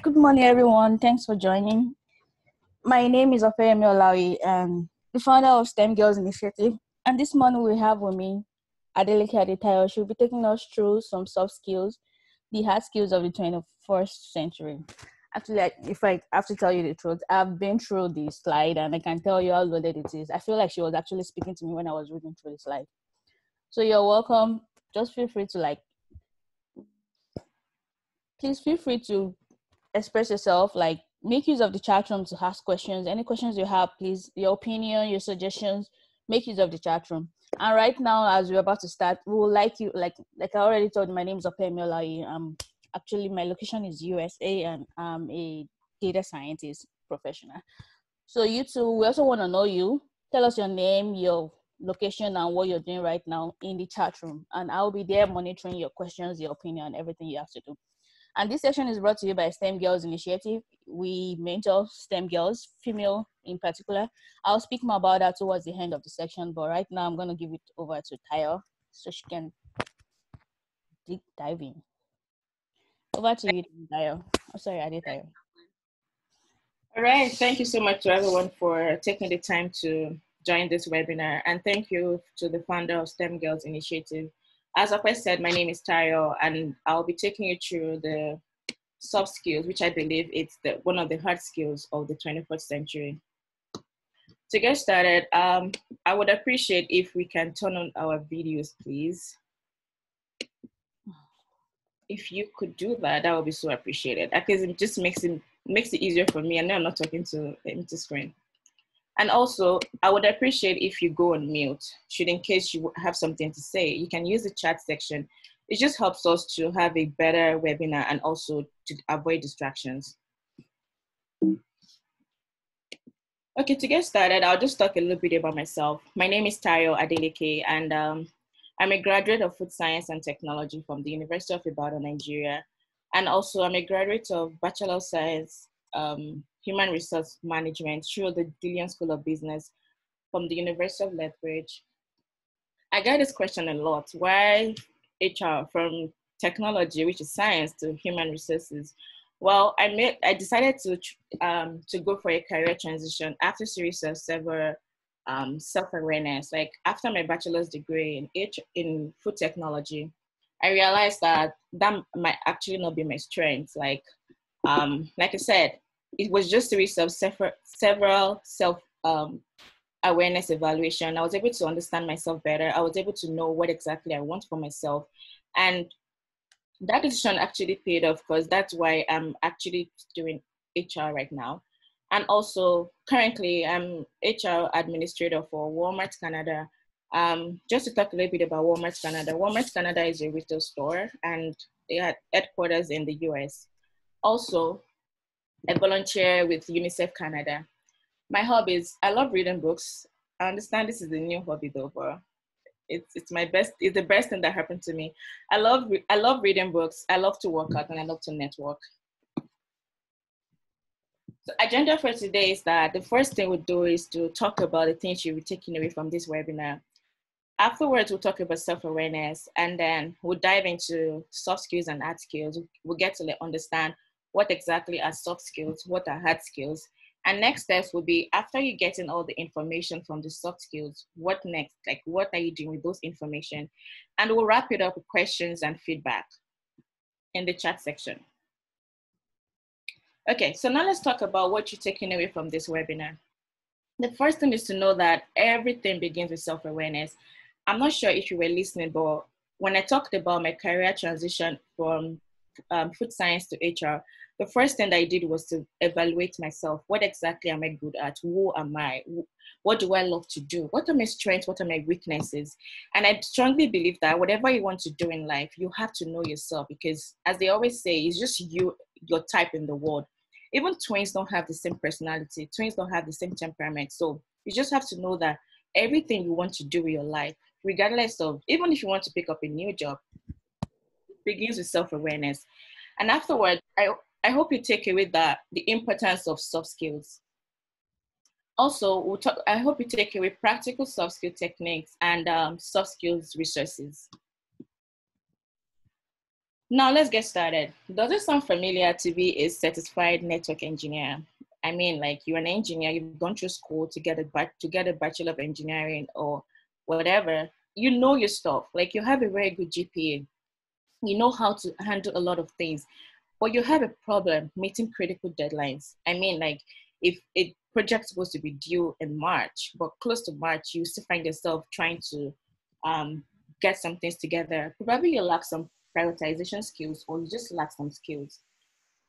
Good morning, everyone. Thanks for joining. My name is Opeyemi Olawi, and um, the founder of STEM Girls Initiative. And this morning we have with me Adeleke Adetayo. She'll be taking us through some soft skills, the hard skills of the 21st century. Actually, if I have to tell you the truth, I've been through the slide and I can tell you how loaded it is. I feel like she was actually speaking to me when I was reading through the slide. So you're welcome. Just feel free to like, please feel free to express yourself, like make use of the chat room to ask questions. Any questions you have, please, your opinion, your suggestions, make use of the chat room. And right now, as we're about to start, we would like you, like like I already told you, my name is Opeyemi Olawi. Um, actually, my location is USA, and I'm a data scientist professional. So you two, we also want to know you. Tell us your name, your location, and what you're doing right now in the chat room, and I'll be there monitoring your questions, your opinion, and everything you have to do. And this session is brought to you by STEM Girls Initiative. We mentor STEM girls, female in particular. I'll speak more about that towards the end of the section, but right now I'm going to give it over to Tayo so she can deep dive in. Over to you, Tayo. Oh, sorry, I did Tayo. All right, thank you so much to everyone for taking the time to join this webinar. And thank you to the founder of STEM Girls Initiative. As I said, my name is Tayo, and I'll be taking you through the soft skills, which I believe it's the, one of the hard skills of the 21st century. To get started, um, I would appreciate if we can turn on our videos, please. If you could do that, that would be so appreciated. Because it just makes it makes it easier for me, and I'm not talking to empty screen. And also, I would appreciate if you go on mute, should in case you have something to say. You can use the chat section. It just helps us to have a better webinar and also to avoid distractions. Okay, to get started, I'll just talk a little bit about myself. My name is Tayo Adeleke, and um, I'm a graduate of food science and technology from the University of Ibadan, Nigeria. And also, I'm a graduate of Bachelor of Science um, Human Resource Management through the Dhillon School of Business from the University of Lethbridge. I get this question a lot why HR from technology, which is science, to human resources? Well, I made, I decided to um, to go for a career transition after series of several um, self-awareness. Like after my bachelor's degree in H, in food technology, I realized that that might actually not be my strength. Like um, like I said, it was just a series of several, self um, awareness evaluation. I was able to understand myself better. I was able to know what exactly I want for myself. And that decision actually paid off because that's why I'm actually doing HR right now. And also, currently, I'm HR administrator for Walmart Canada. Um, just to talk a little bit about Walmart Canada, Walmart Canada is a retail store and they had headquarters in the US. Also, I volunteer with UNICEF Canada. My hobbies, I love reading books. I understand this is a new hobby though, but it's it's my best. It's the best thing that happened to me. I love I love reading books. I love to work out and I love to network. So agenda for today is that the first thing we'll do is to talk about the things you'll be taking away from this webinar. Afterwards, we'll talk about self-awareness and then we'll dive into soft skills and hard skills. We'll get to understand what exactly are soft skills, what are hard skills. And next steps will be after you getting all the information from the soft skills, what next? Like what are you doing with those information? And we'll wrap it up with questions and feedback in the chat section. Okay, so now let's talk about what you're taking away from this webinar. The first thing is to know that everything begins with self-awareness. I'm not sure if you were listening, but when I talked about my career transition from um, food science to HR, the first thing I did was to evaluate myself. What exactly am I good at? Who am I? What do I love to do? What are my strengths? What are my weaknesses? And I strongly believe that whatever you want to do in life, you have to know yourself because, as they always say, it's just you, your type in the world. Even twins don't have the same personality, twins don't have the same temperament. So you just have to know that everything you want to do in your life, regardless of, even if you want to pick up a new job, begins with self-awareness. And afterward, I, I hope you take away that the importance of soft skills. Also, we'll talk, I hope you take away practical soft skill techniques and um, soft skills resources. Now let's get started. Does it sound familiar to be a certified network engineer? I mean, like you're an engineer, you've gone through school to get a to get a bachelor of engineering or whatever. You know your stuff. Like you have a very good GPA. You know how to handle a lot of things, but you have a problem meeting critical deadlines. I mean, like if a project supposed to be due in March, but close to March, you still find yourself trying to um, get some things together. Probably you lack some prioritization skills, or you just lack some skills.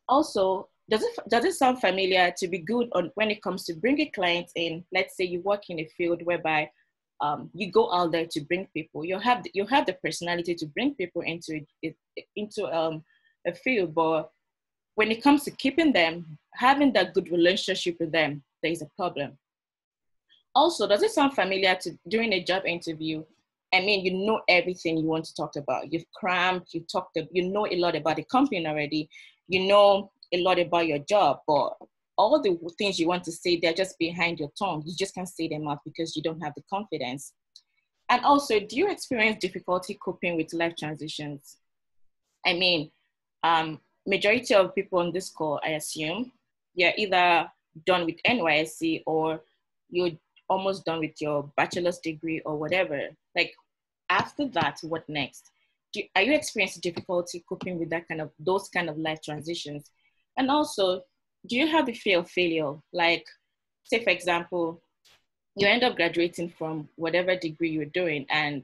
Also, does it does it sound familiar to be good on when it comes to bringing clients in? Let's say you work in a field whereby um, you go out there to bring people. You have the, you have the personality to bring people into into um, a field, but when it comes to keeping them, having that good relationship with them, there is a problem. Also, does it sound familiar to during a job interview? I mean, you know everything you want to talk about. You've crammed, you talked, you know a lot about the company already. You know a lot about your job, but all the things you want to say, they're just behind your tongue. You just can't say them out because you don't have the confidence. And also, do you experience difficulty coping with life transitions? I mean, um, majority of people on this call, I assume, you're either done with NYSC or you're almost done with your bachelor's degree or whatever. Like after that, what next? Do, are you experiencing difficulty coping with that kind of those kind of life transitions? And also, do you have the fear of failure? Like, say for example, you end up graduating from whatever degree you're doing and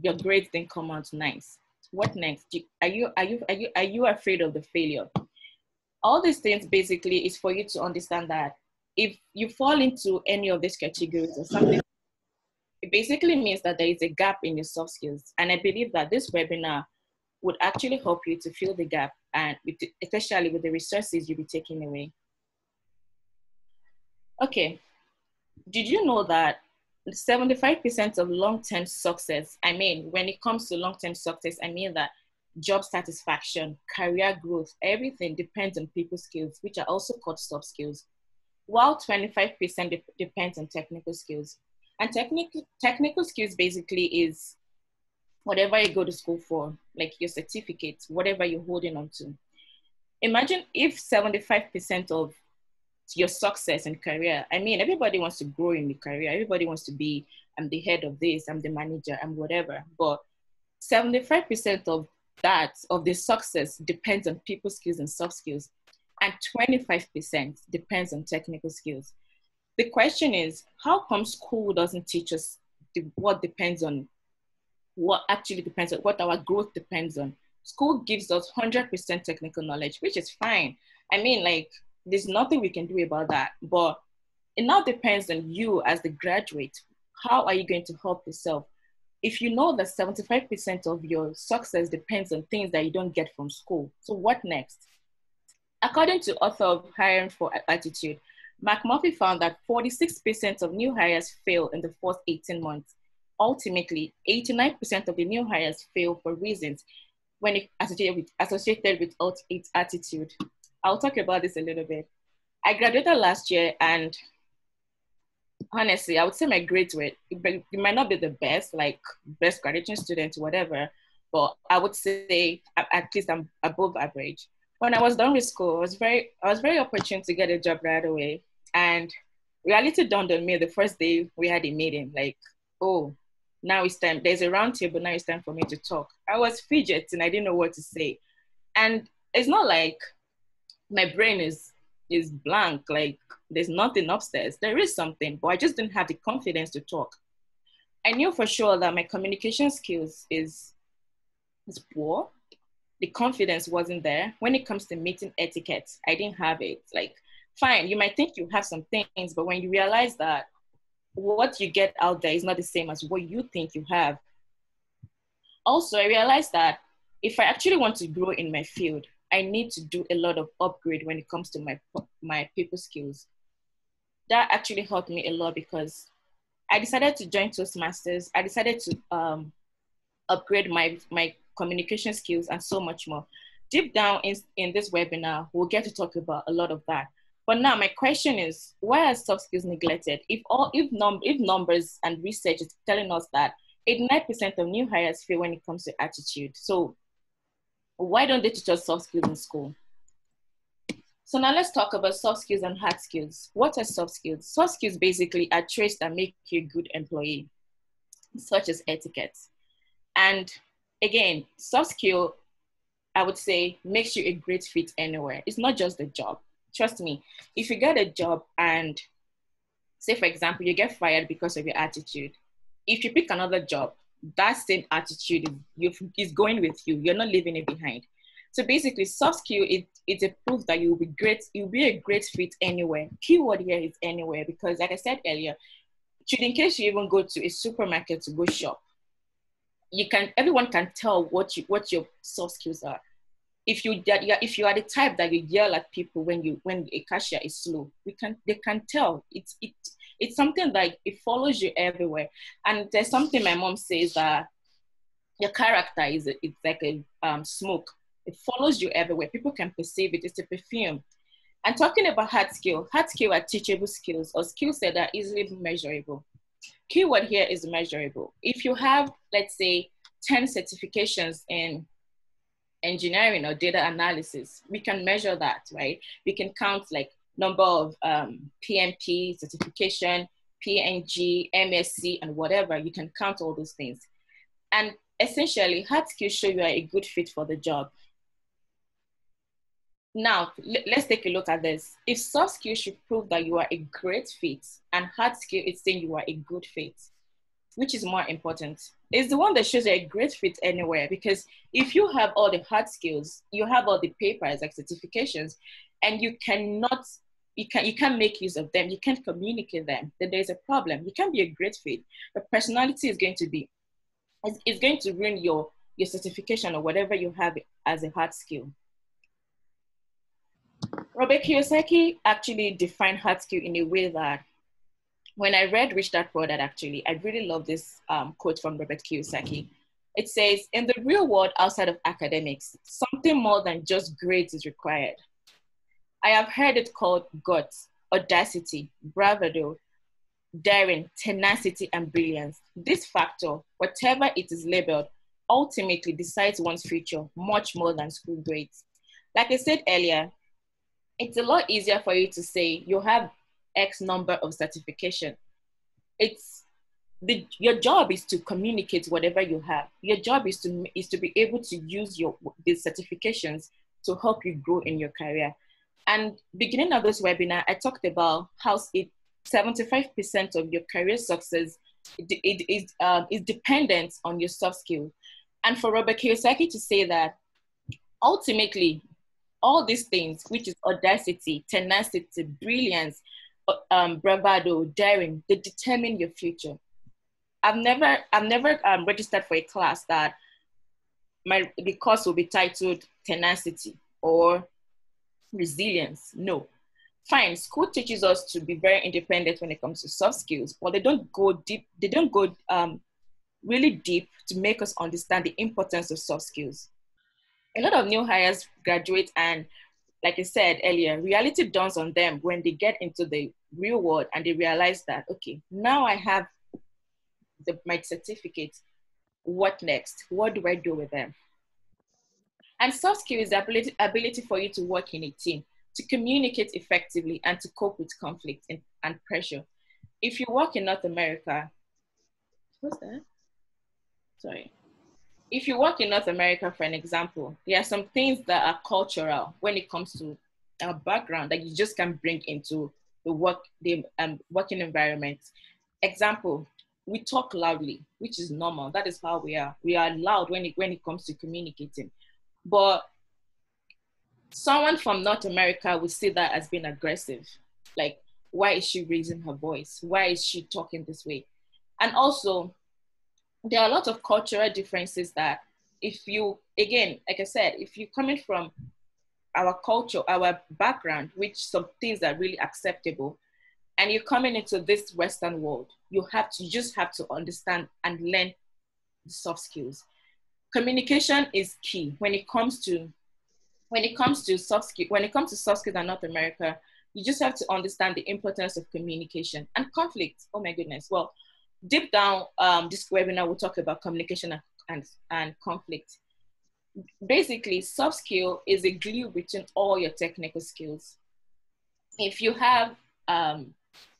your grades didn't come out nice. What next? Are you are you are you are you afraid of the failure? All these things basically is for you to understand that if you fall into any of these categories or something, it basically means that there is a gap in your soft skills. And I believe that this webinar would actually help you to fill the gap and especially with the resources you'll be taking away. Okay, did you know that 75% of long-term success, I mean, when it comes to long-term success, I mean that job satisfaction, career growth, everything depends on people skills, which are also called soft skills, while 25% de- depends on technical skills. And technical, technical skills basically is whatever you go to school for, like your certificate, whatever you're holding on to. Imagine if 75% of your success and career, I mean, everybody wants to grow in the career, everybody wants to be, I'm the head of this, I'm the manager, I'm whatever. But 75% of that, of the success, depends on people skills and soft skills, and 25% depends on technical skills. The question is, how come school doesn't teach us the, what depends on what actually depends on what our growth depends on. School gives us 100% technical knowledge, which is fine. I mean, like, there's nothing we can do about that. But it now depends on you as the graduate. How are you going to help yourself? If you know that 75% of your success depends on things that you don't get from school, so what next? According to author of Hiring for Attitude, Mark Murphy found that 46% of new hires fail in the first 18 months ultimately 89% of the new hires fail for reasons when it associated with, associated with its attitude. I'll talk about this a little bit. I graduated last year and honestly, I would say my grades were, it might not be the best, like best graduation student, whatever, but I would say at least I'm above average. When I was done with school, I was very, I was very opportune to get a job right away. And reality dawned on me the first day we had a meeting, like, oh, now it's time. There's a round table. Now it's time for me to talk. I was fidgeting. I didn't know what to say. And it's not like my brain is is blank. Like there's nothing upstairs. There is something, but I just didn't have the confidence to talk. I knew for sure that my communication skills is is poor. The confidence wasn't there. When it comes to meeting etiquette, I didn't have it. Like, fine, you might think you have some things, but when you realize that what you get out there is not the same as what you think you have. Also, I realized that if I actually want to grow in my field, I need to do a lot of upgrade when it comes to my my people skills. That actually helped me a lot because I decided to join Toastmasters. I decided to um, upgrade my my communication skills and so much more. Deep down in, in this webinar, we'll get to talk about a lot of that. But now my question is, why are soft skills neglected? If all if num if numbers and research is telling us that 89% of new hires fail when it comes to attitude. So Why don't they teach us soft skills in school? So now let's talk about soft skills and hard skills. What are soft skills? Soft skills basically are traits that make you a good employee, such as etiquette. And again, soft skill, I would say, makes you a great fit anywhere. It's not just the job. Trust me, if you get a job and say, for example, you get fired because of your attitude, if you pick another job, that same attitude is, going with you. You're not leaving it behind. So basically, soft skill is it's a proof that you'll be great. You'll be a great fit anywhere. Keyword here is anywhere because, like I said earlier, should in case you even go to a supermarket to go shop, you can everyone can tell what you what your soft skills are. If you if you are the type that you yell at people when you when a cashier is slow, we can they can tell. It's it it's something that it follows you everywhere. And there's something my mom says that your character is it's like a um, smoke it follows you everywhere. People can perceive it. It's a perfume. And talking about hard skill, hard skill are teachable skills or skills that are easily measurable. Keyword here is measurable. If you have, let's say, 10 certifications in engineering or data analysis, we can measure that, right? We can count like number of um, PMP certification, PNG, MSc, and whatever. You can count all those things. And essentially, hard skills show you are a good fit for the job. Now, let's take a look at this. If soft skills should prove that you are a great fit and hard skill is saying you are a good fit, which is more important? Is the one that shows you're a great fit anywhere. Because if you have all the hard skills, you have all the papers like certifications, and you cannot you can you can't make use of them, you can't communicate them, then there's a problem. You can't be a great fit, but personality is going to be it's going to ruin your your certification or whatever you have as a hard skill. Robert Kiyosaki actually defined hard skill in a way that when I read Rich Dad Poor Dad, actually, I really love this um, quote from Robert Kiyosaki. It says, In the real world outside of academics, something more than just grades is required. I have heard it called guts, audacity, bravado, daring, tenacity, and brilliance. This factor, whatever it is labeled, ultimately decides one's future much more than school grades. Like I said earlier, it's a lot easier for you to say you have X number of certification. It's the your job is to communicate whatever you have. Your job is to is to be able to use your these certifications to help you grow in your career. And beginning of this webinar, I talked about how it 75% of your career success it, uh, is dependent on your soft skill. And for Robert Kiyosaki to say that ultimately all these things, which is audacity, tenacity, brilliance, um, bravado, daring, they determine your future. I've never, I've never um, registered for a class that my the course will be titled tenacity or resilience. No, fine. School teaches us to be very independent when it comes to soft skills, but they don't go deep. They don't go um, really deep to make us understand the importance of soft skills a lot of new hires graduate and like I said earlier, reality dawns on them when they get into the real world and they realize that, okay, now I have the, my certificate. What next? What do I do with them? And soft skill is the ability, ability for you to work in a team, to communicate effectively, and to cope with conflict and, and pressure. If you work in North America, what's that? Sorry if you work in North America, for an example, there are some things that are cultural when it comes to our background that you just can bring into the work the um, working environment. Example, we talk loudly, which is normal. That is how we are. We are loud when it when it comes to communicating. But someone from North America would see that as being aggressive. Like, why is she raising her voice? Why is she talking this way? And also, there are a lot of cultural differences that if you again like i said if you're coming from our culture our background which some things are really acceptable and you're coming into this western world you have to you just have to understand and learn the soft skills. Communication is key. When it comes to when it comes to soft skills when it comes to soft skills in north america you just have to understand the importance of communication and conflict. Oh my goodness. Well deep down, um, this webinar will talk about communication and, and conflict. basically, soft skill is a glue between all your technical skills. If you have, um,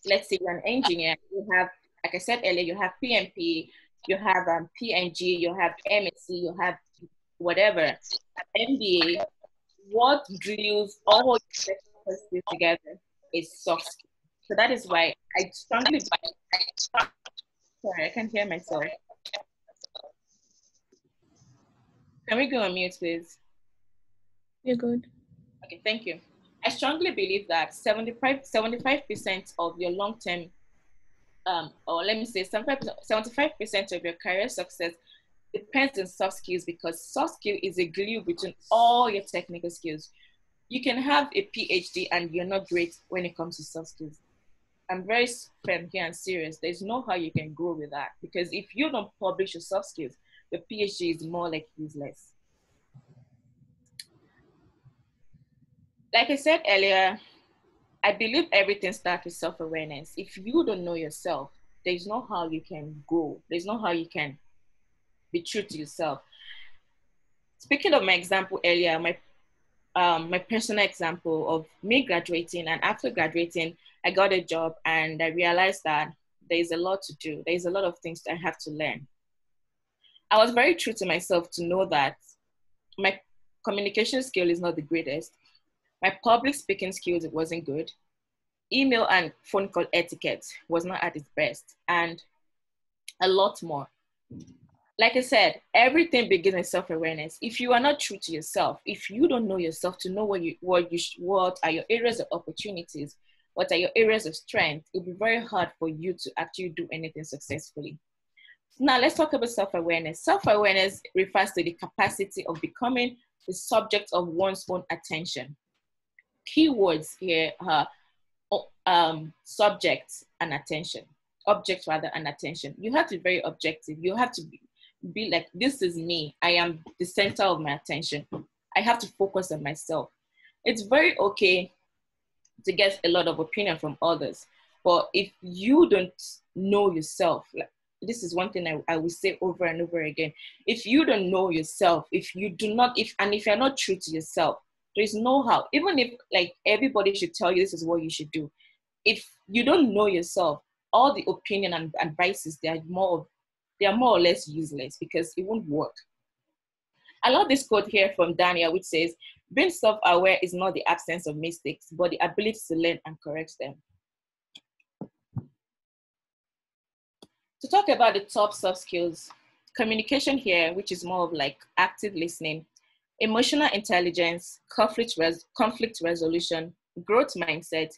let's say, you're an engineer, you have, like I said earlier, you have PMP, you have um, PNG, you have MSc, you have whatever, MBA. What glues all skills together is soft skill. So that is why I strongly. Sorry, I can't hear myself. Can we go on mute, please? You're good. Okay, thank you. I strongly believe that 75, 75% of your long term, um, or let me say 75%, 75% of your career success depends on soft skills because soft skill is a glue between all your technical skills. You can have a PhD and you're not great when it comes to soft skills. I'm very firm here and serious. There's no how you can grow with that because if you don't publish your soft skills, the PhD is more like useless. Like I said earlier, I believe everything starts with self-awareness. If you don't know yourself, there's no how you can grow. There's no how you can be true to yourself. Speaking of my example earlier, my um, my personal example of me graduating and after graduating, I got a job and I realized that there's a lot to do. There's a lot of things that I have to learn. I was very true to myself to know that my communication skill is not the greatest. My public speaking skills it wasn't good. Email and phone call etiquette was not at its best, and a lot more. Like I said, everything begins with self-awareness. If you are not true to yourself, if you don't know yourself to know what you what you what are your areas of opportunities, what are your areas of strength, it'll be very hard for you to actually do anything successfully. Now let's talk about self-awareness. Self-awareness refers to the capacity of becoming the subject of one's own attention. Keywords here are um, subject and attention, object rather and attention. You have to be very objective. You have to be, be like, this is me. I am the center of my attention. I have to focus on myself. It's very okay to get a lot of opinion from others, but if you don't know yourself, like this is one thing I, I will say over and over again. If you don't know yourself, if you do not, if and if you're not true to yourself, there is no how. Even if like everybody should tell you this is what you should do, if you don't know yourself, all the opinion and advices they are more they are more or less useless because it won't work. I love this quote here from Daniel, which says, "Being self-aware is not the absence of mistakes, but the ability to learn and correct them." to talk about the top soft skills, communication here, which is more of like active listening, emotional intelligence, conflict, res- conflict resolution, growth mindset,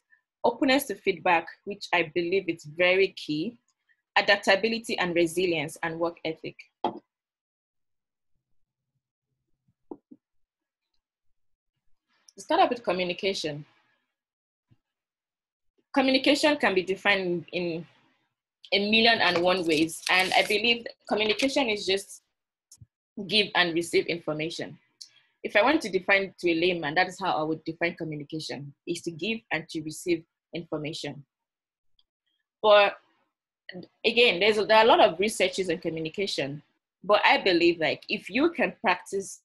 openness to feedback, which I believe is very key, adaptability and resilience, and work ethic. Start up with communication. Communication can be defined in a million and one ways. And I believe communication is just give and receive information. If I want to define to a layman, that is how I would define communication, is to give and to receive information. But again, there's there are a lot of researches on communication, but I believe like if you can practice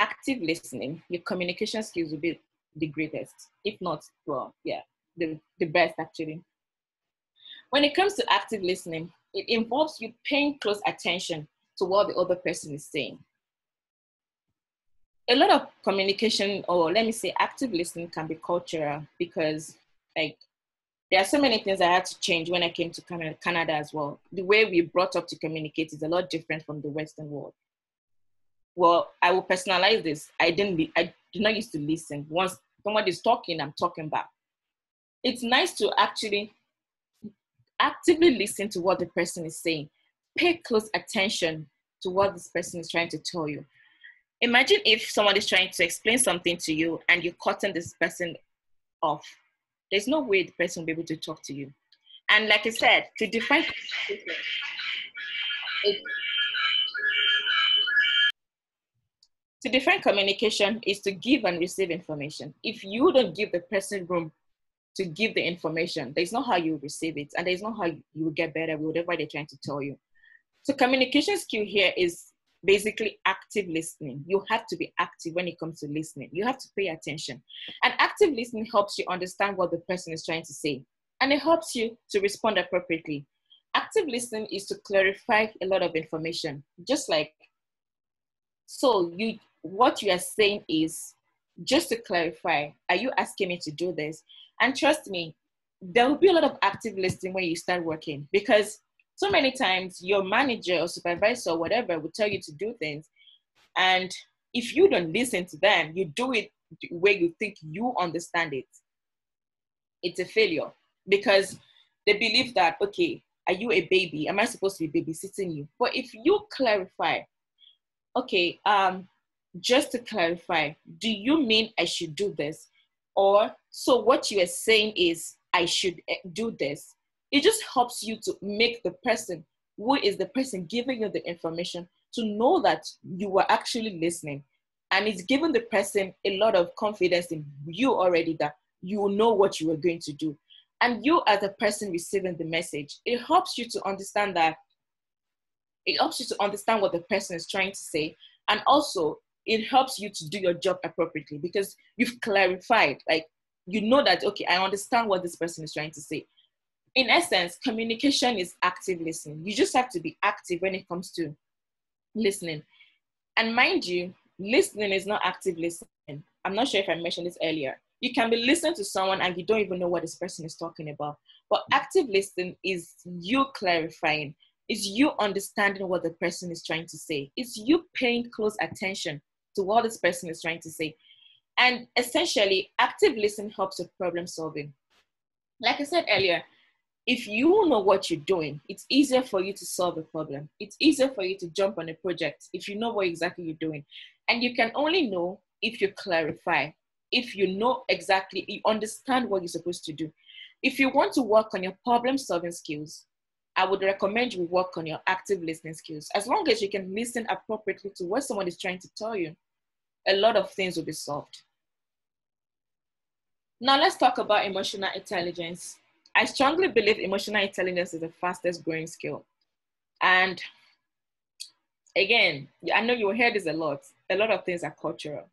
active listening, your communication skills will be the greatest. If not, well, yeah, the, the best actually. When it comes to active listening, it involves you paying close attention to what the other person is saying. A lot of communication, or let me say, active listening can be cultural because, like, there are so many things I had to change when I came to Canada as well. The way we brought up to communicate is a lot different from the Western world. Well, I will personalize this. I didn't. I did not used to listen. Once somebody's talking, I'm talking back. It's nice to actually actively listen to what the person is saying. Pay close attention to what this person is trying to tell you. Imagine if someone is trying to explain something to you and you're cutting this person off. There's no way the person will be able to talk to you. And like I said, to define to define communication is to give and receive information. If you don't give the person room to give the information. There's not how you receive it, and there's not how you will get better with whatever they're trying to tell you. So communication skill here is basically active listening. You have to be active when it comes to listening. You have to pay attention. And active listening helps you understand what the person is trying to say, and it helps you to respond appropriately. Active listening is to clarify a lot of information, just like so you what you are saying is just to clarify, are you asking me to do this? And trust me, there will be a lot of active listening when you start working because so many times your manager or supervisor or whatever will tell you to do things. And if you don't listen to them, you do it where you think you understand it. It's a failure because they believe that, okay, are you a baby? Am I supposed to be babysitting you? But if you clarify, okay, um, just to clarify, do you mean I should do this? Or so what you are saying is I should eh, do this. It just helps you to make the person who is the person giving you the information to know that you are actually listening. And it's given the person a lot of confidence in you already that you know what you are going to do. And you, as a person receiving the message, it helps you to understand that it helps you to understand what the person is trying to say. And also, it helps you to do your job appropriately because you've clarified, like, you know that, okay, I understand what this person is trying to say. In essence, communication is active listening. You just have to be active when it comes to listening. And mind you, listening is not active listening. I'm not sure if I mentioned this earlier. You can be listening to someone and you don't even know what this person is talking about. But active listening is you clarifying, is you understanding what the person is trying to say, it's you paying close attention to what this person is trying to say. And essentially, active listening helps with problem solving. Like I said earlier, if you know what you're doing, it's easier for you to solve a problem. It's easier for you to jump on a project if you know what exactly you're doing. And you can only know if you clarify, if you know exactly, you understand what you're supposed to do. If you want to work on your problem solving skills, I would recommend you work on your active listening skills. As long as you can listen appropriately to what someone is trying to tell you, a lot of things will be solved. Now let's talk about emotional intelligence. I strongly believe emotional intelligence is the fastest growing skill. And again, I know you hear this a lot. A lot of things are cultural.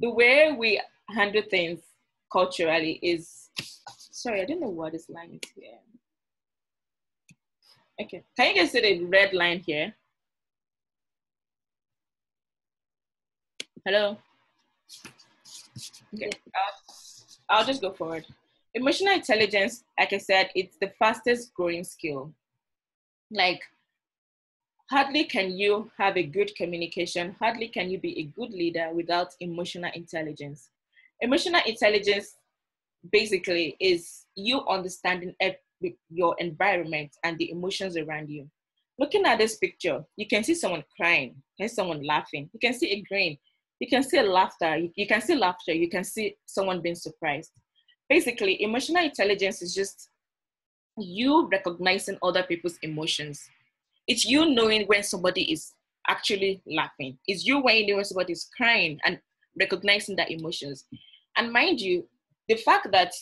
The way we handle things culturally is, sorry, I don't know what is here. Okay, can you guys see the red line here? Hello? Okay, I'll just go forward. Emotional intelligence, like I said, it's the fastest growing skill. Like, hardly can you have a good communication, hardly can you be a good leader without emotional intelligence. Emotional intelligence basically is you understanding your environment and the emotions around you. Looking at this picture, you can see someone crying, and someone laughing, you can see a grin, you can see laughter, you, you can see laughter, you can see someone being surprised. Basically, emotional intelligence is just you recognizing other people's emotions. It's you knowing when somebody is actually laughing. It's you when you know when somebody is crying and recognizing that emotions. And mind you, the fact that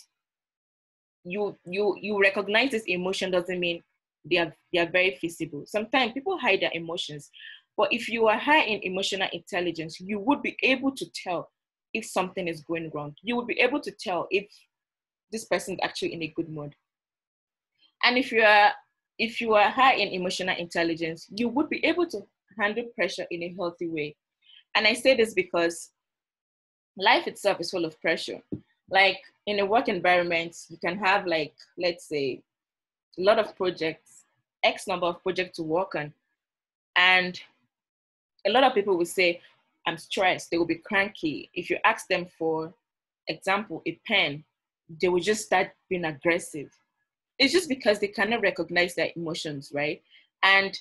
you you you recognize this emotion doesn't mean they are they are very visible. Sometimes people hide their emotions. But if you are high in emotional intelligence, you would be able to tell if something is going wrong. You would be able to tell if this person is actually in a good mood. And if you are if you are high in emotional intelligence, you would be able to handle pressure in a healthy way. And I say this because life itself is full of pressure. Like in a work environment, you can have like, let's say, a lot of projects, X number of projects to work on. And a lot of people will say, I'm stressed, they will be cranky. If you ask them for example, a pen, they will just start being aggressive. It's just because they cannot recognize their emotions, right? And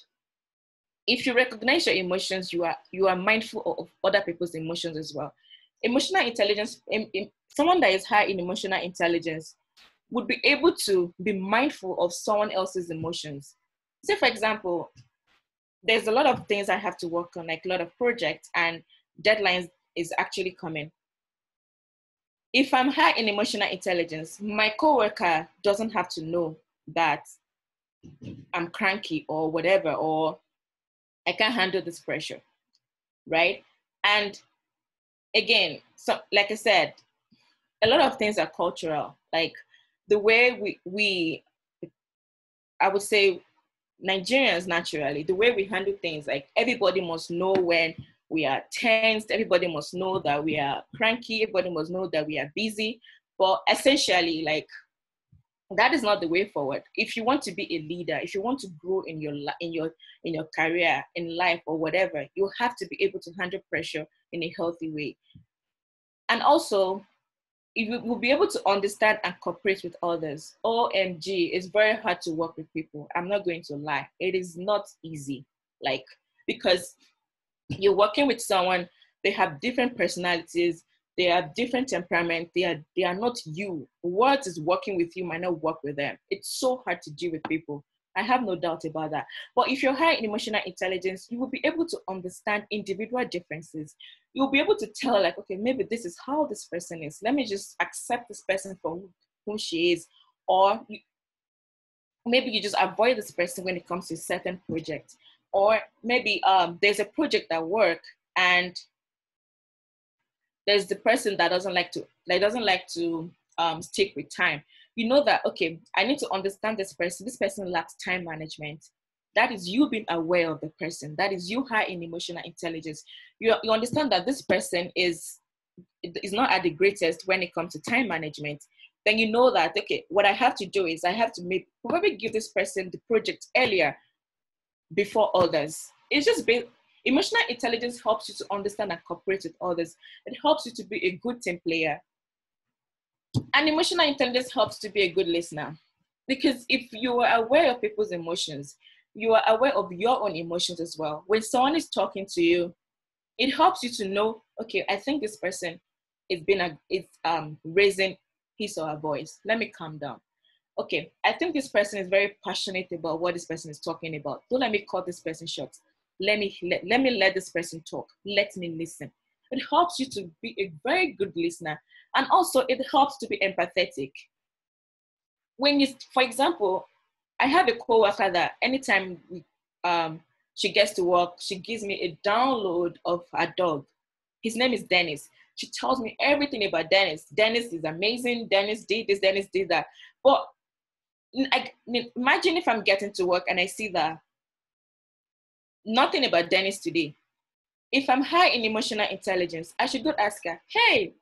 if you recognize your emotions, you are you are mindful of other people's emotions as well. Emotional intelligence, someone that is high in emotional intelligence would be able to be mindful of someone else's emotions. Say, for example, there's a lot of things I have to work on, like a lot of projects, and deadlines is actually coming. If I'm high in emotional intelligence, my coworker doesn't have to know that I'm cranky or whatever, or I can't handle this pressure, right? And again, so like I said, a lot of things are cultural. Like the way we we I would say Nigerians naturally, the way we handle things, like everybody must know when we are tensed, everybody must know that we are cranky, everybody must know that we are busy. But essentially, like that is not the way forward. If you want to be a leader, if you want to grow in your in your in your career, in life, or whatever, you have to be able to handle pressure in a healthy way. And also, if you will be able to understand and cooperate with others. OMG, it's very hard to work with people. I'm not going to lie. It is not easy. Like, because you're working with someone, they have different personalities, they have different temperament, they are they are not you. What is working with you might not work with them. It's so hard to deal with people. I have no doubt about that. But if you're high in emotional intelligence, you will be able to understand individual differences. You'll be able to tell, like, okay, maybe this is how this person is. Let me just accept this person for who she is. Or you, maybe you just avoid this person when it comes to certain projects. Or maybe um, there's a project at work and there's the person that doesn't like to that doesn't like to um, stick with time you know that okay i need to understand this person this person lacks time management. That is you being aware of the person. That is you high in emotional intelligence. You, you understand that this person is is not at the greatest when it comes to time management. Then you know that okay what i have to do is i have to make probably give this person the project earlier before others. It's just based emotional intelligence helps you to understand and cooperate with others. It helps you to be a good team player and emotional intelligence helps to be a good listener. Because if you are aware of people's emotions, you are aware of your own emotions as well. When someone is talking to you, it helps you to know, okay, I think this person is been a, is um raising his or her voice. Let me calm down. Okay, I think this person is very passionate about what this person is talking about. Don't let me cut this person short. Let me let, let me let this person talk. Let me listen. It helps you to be a very good listener and also, it helps to be empathetic. When you, for example, I have a coworker that anytime we, um, she gets to work, she gives me a download of her dog. His name is Dennis. She tells me everything about Dennis. Dennis is amazing. Dennis did this. Dennis did that. But I, imagine if I'm getting to work and I see that nothing about Dennis today. If I'm high in emotional intelligence, I should go ask her, hey,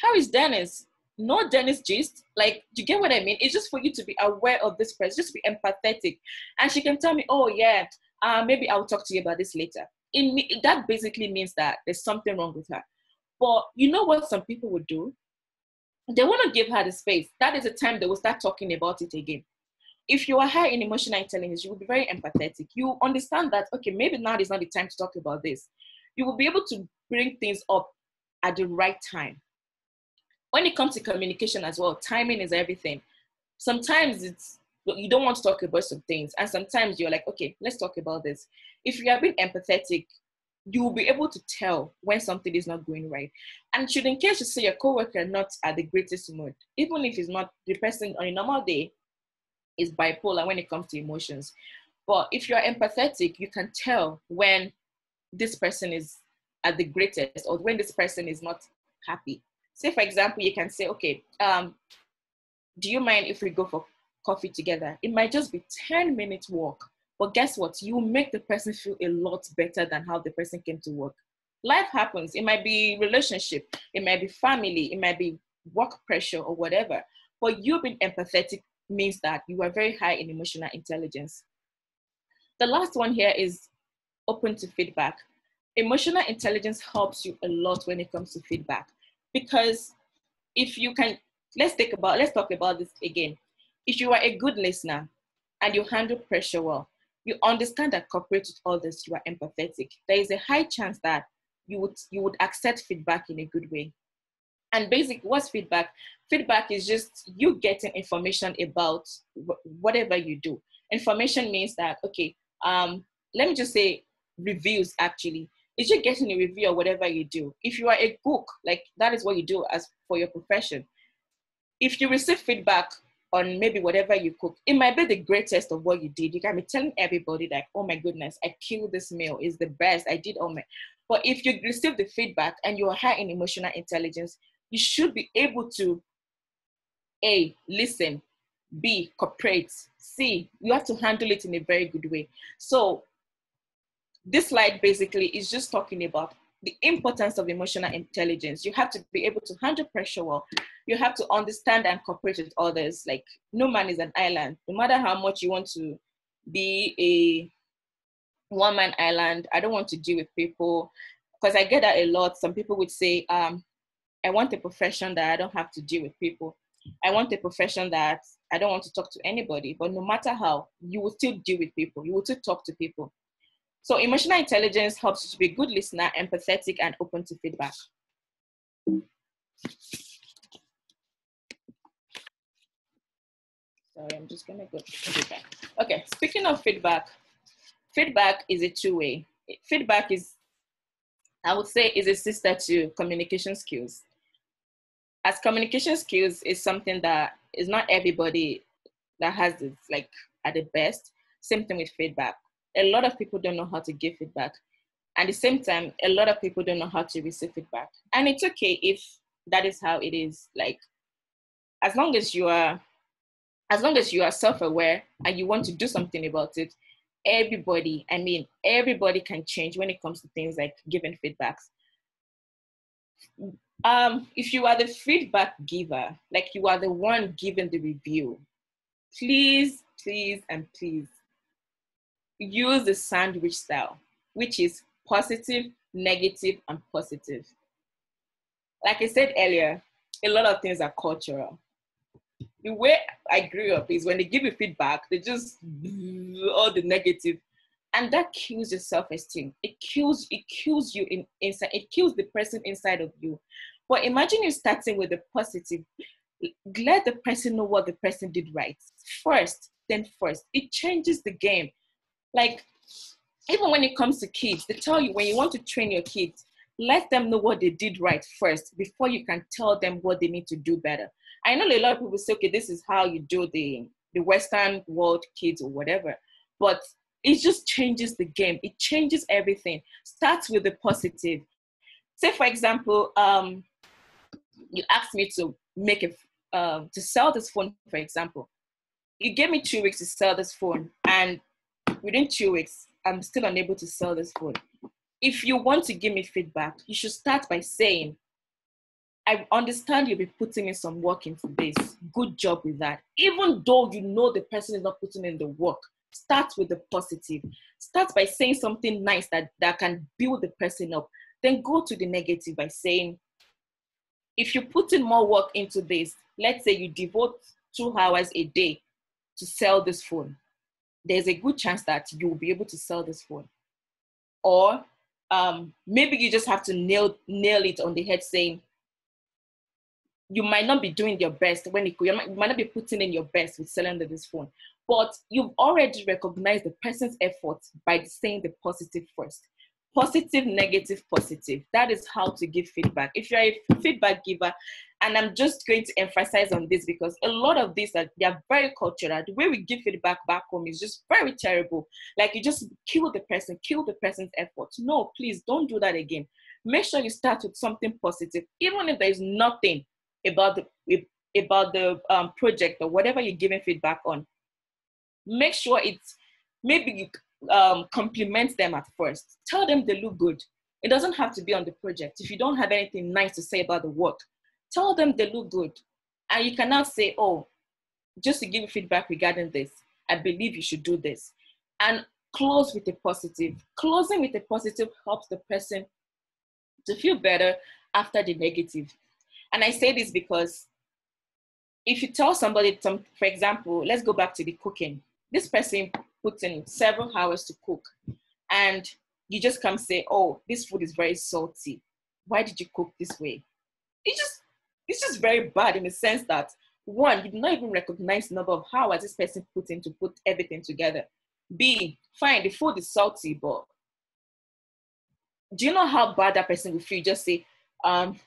how is Dennis? No Dennis gist. Like, do you get what I mean? It's just for you to be aware of this person, just be empathetic. And she can tell me, oh, yeah, uh, maybe I'll talk to you about this later. In that basically means that there's something wrong with her. But you know what some people would do? They want to give her the space. That is the time they will start talking about it again. If you are high in emotional intelligence, you will be very empathetic. You understand that, okay, maybe now is not the time to talk about this. You will be able to bring things up at the right time when it comes to communication as well, timing is everything. Sometimes it's you don't want to talk about some things, and sometimes you're like, okay, let's talk about this. If you are being empathetic, you will be able to tell when something is not going right. And should in case you see your coworker not at the greatest mood, even if it's not the person on a normal day is bipolar when it comes to emotions. But if you're empathetic, you can tell when this person is at the greatest or when this person is not happy. Say for example you can say okay um, do you mind if we go for coffee together? It might just be 10 minutes walk but guess what? You make the person feel a lot better than how the person came to work. Life happens. It might be relationship it might be family it might be work pressure or whatever. But you being empathetic means that you are very high in emotional intelligence. The last one here is open to feedback emotional intelligence helps you a lot when it comes to feedback because if you can, let's think about, let's talk about this again. If you are a good listener and you handle pressure well, you understand that cooperate with others, you are empathetic. There is a high chance that you would you would accept feedback in a good way. And basic, what's feedback? Feedback is just you getting information about whatever you do. Information means that okay, um, let me just say reviews actually is you getting a review or whatever you do. If you are a cook, like that is what you do as for your profession. If you receive feedback, on maybe whatever you cook. It might be the greatest of what you did. You can be telling everybody like, oh my goodness, I killed this meal. It's the best. I did all my. But if you receive the feedback and you are high in emotional intelligence, you should be able to A, listen, B, cooperate, C, you have to handle it in a very good way. So this slide basically is just talking about the importance of emotional intelligence. You have to be able to handle pressure well. You have to understand and cooperate with others. Like no man is an island. No matter how much you want to be a one man island, I don't want to deal with people because I get that a lot. Some people would say, um, I want a profession that I don't have to deal with people. I want a profession that I don't want to talk to anybody. But no matter how, you will still deal with people. You will still talk to people. So emotional intelligence helps you to be a good listener, empathetic, and open to feedback. Sorry, I'm just gonna go feedback. Okay, speaking of feedback, feedback is a two-way. Feedback is, I would say, is a sister to communication skills. As communication skills is something that is not everybody that has it like at the best. Same thing with feedback a lot of people don't know how to give feedback. At the same time, a lot of people don't know how to receive feedback. And it's okay if that is how it is. Like, as long as you are, as long as you are self-aware and you want to do something about it, everybody, I mean, everybody can change when it comes to things like giving feedbacks. Um, if you are the feedback giver, like you are the one giving the review, please, please, and please use the sandwich style, which is positive, negative, and positive. Like I said earlier, a lot of things are cultural. The way I grew up is when they give you feedback, they just all the negative, and that kills your self-esteem. It kills it kills you in inside. It kills the person inside of you. But imagine you starting with the positive. Let the person know what the person did right first. Then first, it changes the game like, even when it comes to kids, they tell you when you want to train your kids, let them know what they did right first before you can tell them what they need to do better. I know a lot of people say, okay, this is how you do the, the Western world kids or whatever, but it just changes the game. It changes everything. Starts with the positive. Say, for example, um, you asked me to make a um, to sell this phone, for example. You gave me two weeks to sell this phone, and within two weeks, I'm still unable to sell this phone. If you want to give me feedback, you should start by saying, I understand you'll be putting in some work into this. Good job with that. Even though you know the person is not putting in the work, start with the positive. Start by saying something nice that, that can build the person up. Then go to the negative by saying, if you put in more work into this, let's say you devote two hours a day to sell this phone there's a good chance that you will be able to sell this phone. Or um, maybe you just have to nail nail it on the head, saying you might not be doing your best when it, you might, you might not be putting in your best with selling this phone, but you've already recognized the person's effort by saying the positive first positive, negative, positive. That is how to give feedback. If you're a feedback giver, and I'm just going to emphasize on this because a lot of these are they are very cultural. The way we give feedback back home is just very terrible. Like you just kill the person, kill the person's effort. No, please don't do that again. Make sure you start with something positive, even if there is nothing about the about the um, project or whatever you're giving feedback on. Make sure it's maybe you um, compliment them at first. Tell them they look good. It doesn't have to be on the project. If you don't have anything nice to say about the work, tell them they look good. And you cannot say, oh, just to give you feedback regarding this, I believe you should do this. And close with a positive. Closing with a positive helps the person to feel better after the negative. And I say this because if you tell somebody, some, for example, let's go back to the cooking. This person put in several hours to cook and you just come say oh this food is very salty why did you cook this way it's just very bad in the sense that one you do not even recognize the number of hours this person put in to put everything together b fine the food is salty but do you know how bad that person will feel just say um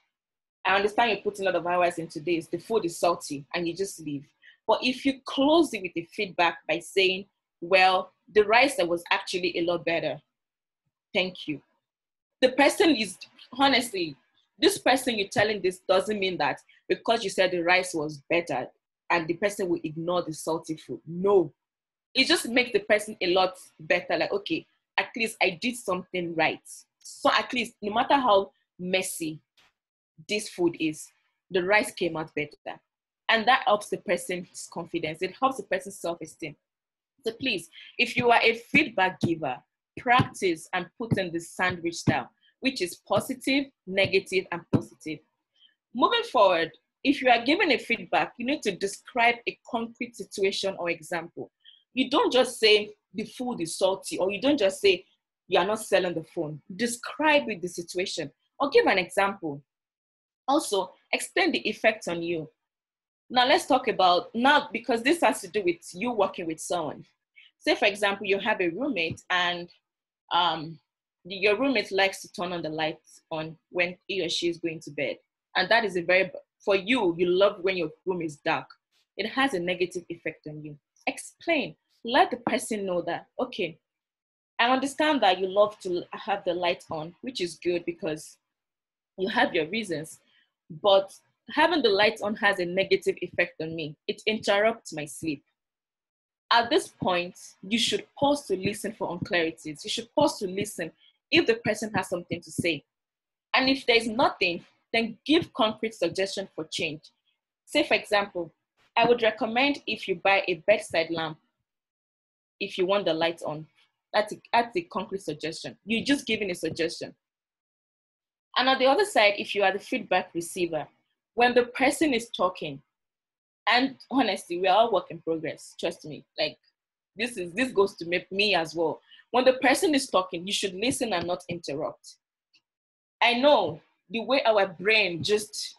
I understand you put a lot of hours into this. The food is salty, and you just leave. But if you close it with the feedback by saying, well, the rice that was actually a lot better, thank you. The person is, honestly, this person you're telling this doesn't mean that because you said the rice was better and the person will ignore the salty food. No. It just makes the person a lot better. Like, okay, at least I did something right. So at least no matter how messy this food is, the rice came out better. And that helps the person's confidence. It helps the person's self-esteem. So please, if you are a feedback giver, practice and put in the sandwich style, which is positive, negative, and positive. Moving forward, if you are given a feedback, you need to describe a concrete situation or example. You don't just say the food is salty, or you don't just say you are not selling the phone. Describe with the situation or give an example. Also, explain the effect on you. Now, let's talk about now because this has to do with you working with someone. Say, for example, you have a roommate and um, your roommate likes to turn on the lights on when he or she is going to bed. And that is a very, for you, you love when your room is dark. It has a negative effect on you. Explain. Let the person know that, okay, I understand that you love to have the light on, which is good because you have your reasons. But having the light on has a negative effect on me. It interrupts my sleep. At this point, you should pause to listen for unclarities. You should pause to listen if the person has something to say. And if there's nothing, then give concrete suggestion for change. Say, for example, I would recommend if you buy a bedside lamp, if you want the lights on. That's a, that's a concrete suggestion. You're just giving a suggestion. And on the other side, if you are the feedback receiver, when the person is talking, and honestly, we are all work in progress. Trust me. Like this is this goes to me, me as well. When the person is talking, you should listen and not interrupt. I know the way our brain just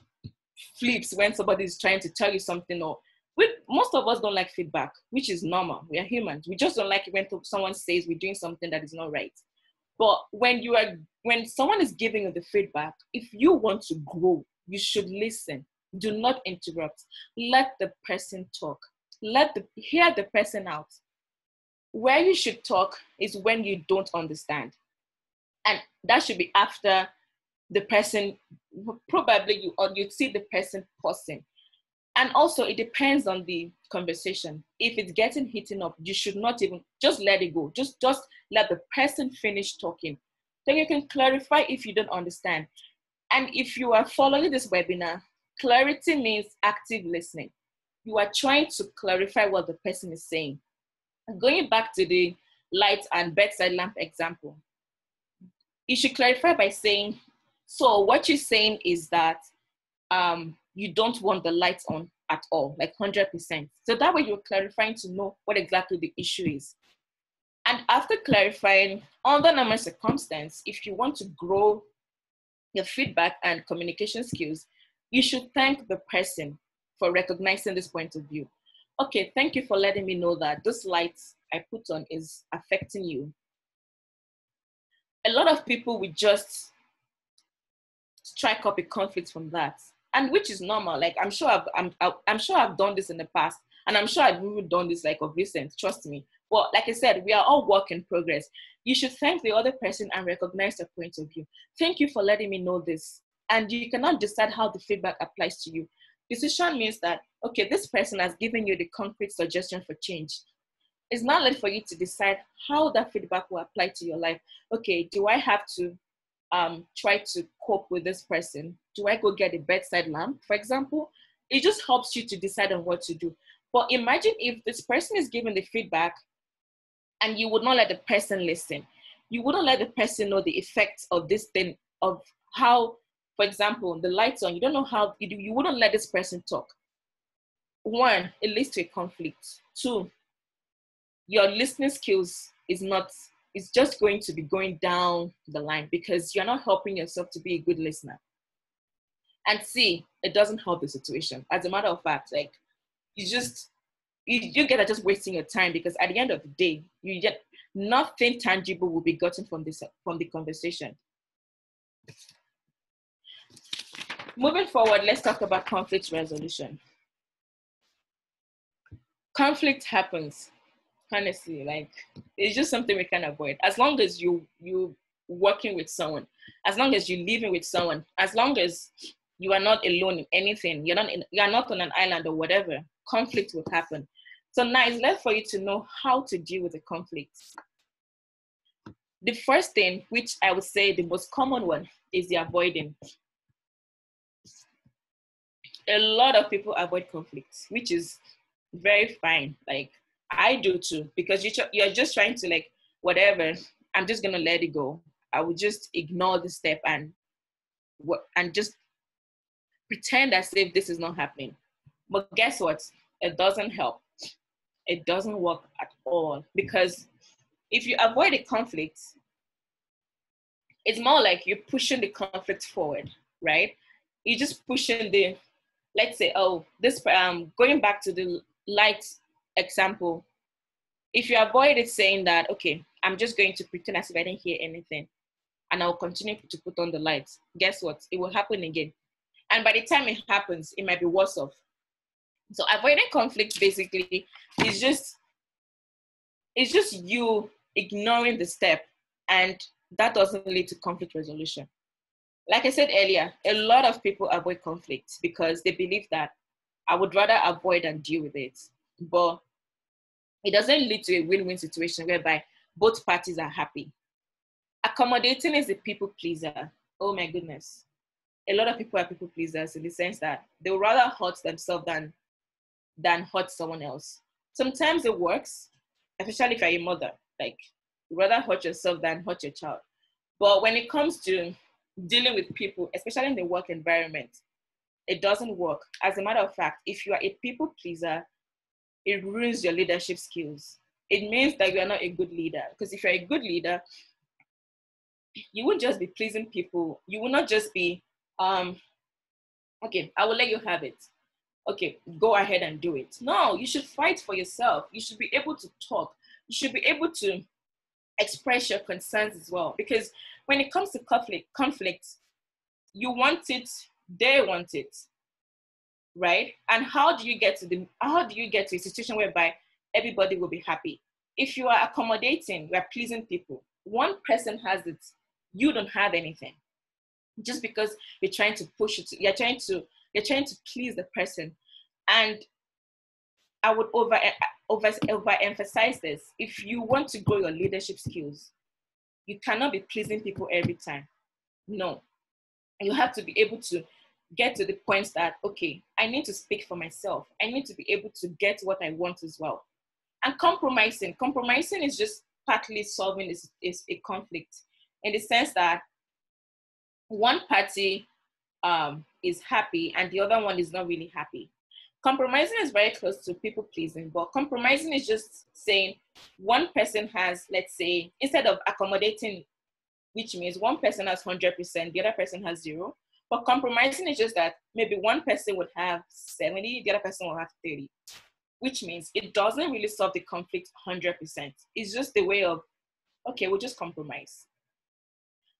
flips when somebody is trying to tell you something or we, most of us don't like feedback, which is normal. We are humans. We just don't like it when someone says we're doing something that is not right. But when you are when someone is giving you the feedback, if you want to grow, you should listen. Do not interrupt. Let the person talk. Let the hear the person out. Where you should talk is when you don't understand. And that should be after the person probably you or you see the person pausing. And also it depends on the conversation. If it's getting heating up, you should not even just let it go. Just just let the person finish talking. Then you can clarify if you don't understand. And if you are following this webinar, clarity means active listening. You are trying to clarify what the person is saying. Going back to the light and bedside lamp example, you should clarify by saying, so what you're saying is that um, you don't want the lights on at all, like 100%. So that way you're clarifying to know what exactly the issue is. And after clarifying, under normal circumstance, if you want to grow your feedback and communication skills, you should thank the person for recognizing this point of view. Okay, thank you for letting me know that this light I put on is affecting you. A lot of people would just strike up a conflict from that, and which is normal. Like I'm sure I've, I'm, I'm sure I've done this in the past, and I'm sure I've even done this like of recent. Trust me. But like I said, we are all work in progress. You should thank the other person and recognize their point of view. Thank you for letting me know this. And you cannot decide how the feedback applies to you. Decision means that, okay, this person has given you the concrete suggestion for change. It's not left for you to decide how that feedback will apply to your life. Okay, do I have to um, try to cope with this person? Do I go get a bedside lamp, for example? It just helps you to decide on what to do. But imagine if this person is giving the feedback and you would not let the person listen. You wouldn't let the person know the effects of this thing, of how, for example, the lights on, you don't know how, you, you wouldn't let this person talk. One, it leads to a conflict. Two, your listening skills is not, it's just going to be going down the line because you're not helping yourself to be a good listener. And C, it doesn't help the situation. As a matter of fact, like you just you, you get just wasting your time because at the end of the day, you get nothing tangible will be gotten from this from the conversation. Moving forward, let's talk about conflict resolution. Conflict happens honestly like it's just something we can avoid. As long as you you working with someone as long as you're living with someone as long as you are not alone in anything you're not in, you're not on an island or whatever conflict will happen. So now it's left for you to know how to deal with the conflict. The first thing which i would say the most common one is the avoiding. A lot of people avoid conflicts which is very fine like I do too because you you're just trying to like whatever. I'm just gonna let it go. I would just ignore the step and what and just pretend as if this is not happening. But guess what? It doesn't help. It doesn't work at all because if you avoid a conflict, it's more like you're pushing the conflict forward, right? You're just pushing the, let's say, oh, this um going back to the light example, if you avoid it saying that, okay, I'm just going to pretend as if I didn't hear anything and I'll continue to put on the lights, guess what? It will happen again. And by the time it happens, it might be worse off. So avoiding conflict basically is just it's just you ignoring the step and that doesn't lead to conflict resolution. Like I said earlier, a lot of people avoid conflict because they believe that I would rather avoid and deal with it. But it doesn't lead to a win-win situation whereby both parties are happy. Accommodating is a people pleaser. Oh my goodness. A lot of people are people pleasers in the sense that they would rather hurt themselves than than hurt someone else. Sometimes it works, especially if you're a mother. Like you rather hurt yourself than hurt your child. But when it comes to dealing with people, especially in the work environment, it doesn't work. As a matter of fact, if you are a people pleaser, it ruins your leadership skills. It means that you are not a good leader. Because if you're a good leader, you won't just be pleasing people. You will not just be, um, okay, I will let you have it. Okay, go ahead and do it. No, you should fight for yourself. You should be able to talk. You should be able to express your concerns as well. Because when it comes to conflict, conflict, you want it, they want it right? And how do you get to the how do you get to a situation whereby everybody will be happy? If you are accommodating, you are pleasing people. One person has it, you don't have anything. Just because you're trying to push it, you're trying to you're trying to please the person. And I would over over overemphasize this. If you want to grow your leadership skills, you cannot be pleasing people every time. No. You have to be able to get to the point that, okay, I need to speak for myself. I need to be able to get what I want as well. And compromising, compromising is just partly solving this is a conflict in the sense that one party um, is happy and the other one is not really happy. Compromising is very close to people pleasing, but compromising is just saying one person has, let's say, instead of accommodating, which means one person has 100%, the other person has zero, but compromising is just that maybe one person would have 70, the other person will have 30, which means it doesn't really solve the conflict 100%. It's just the way of, okay, we'll just compromise.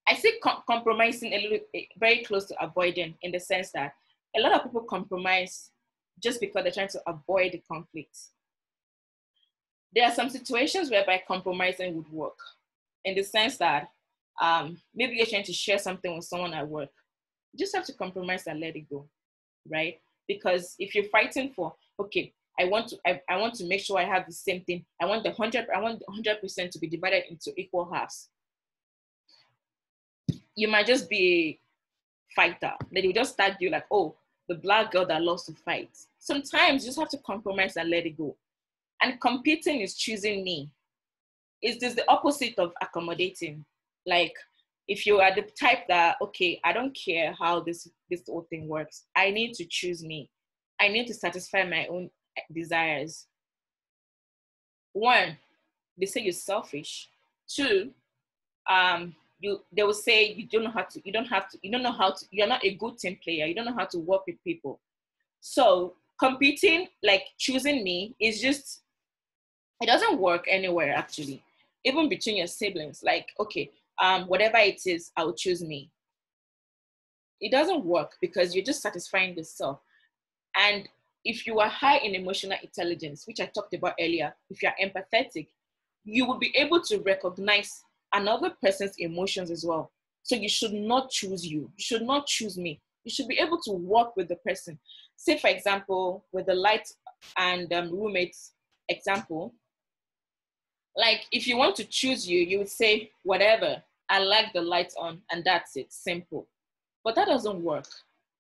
I see com- compromising a little eh, very close to avoiding in the sense that a lot of people compromise just because they're trying to avoid the conflict. There are some situations whereby compromising would work in the sense that um, maybe you're trying to share something with someone at work you just have to compromise and let it go, right? Because if you're fighting for, okay, I want to, I, I want to make sure I have the same thing. I want the hundred, I want hundred percent to be divided into equal halves. You might just be a fighter. Then you just start you like, oh, the black girl that loves to fight. Sometimes you just have to compromise and let it go. And competing is choosing me. Is this the opposite of accommodating? Like if you are the type that okay i don't care how this this whole thing works i need to choose me. I need to satisfy my own desires. One they say you're selfish. Two um you they will say you don't know how to you don't have to you don't know how to you're not a good team player. You don't know how to work with people. So competing like choosing me is just it doesn't work anywhere actually. Even between your siblings like okay um, whatever it is, I'll choose me. It doesn't work because you're just satisfying yourself. And if you are high in emotional intelligence, which I talked about earlier, if you are empathetic, you will be able to recognize another person's emotions as well. So you should not choose you. You should not choose me. You should be able to work with the person. Say, for example, with the light and um, roommates example, like if you want to choose you, you would say, whatever, I like the lights on, and that's it, simple. But that doesn't work.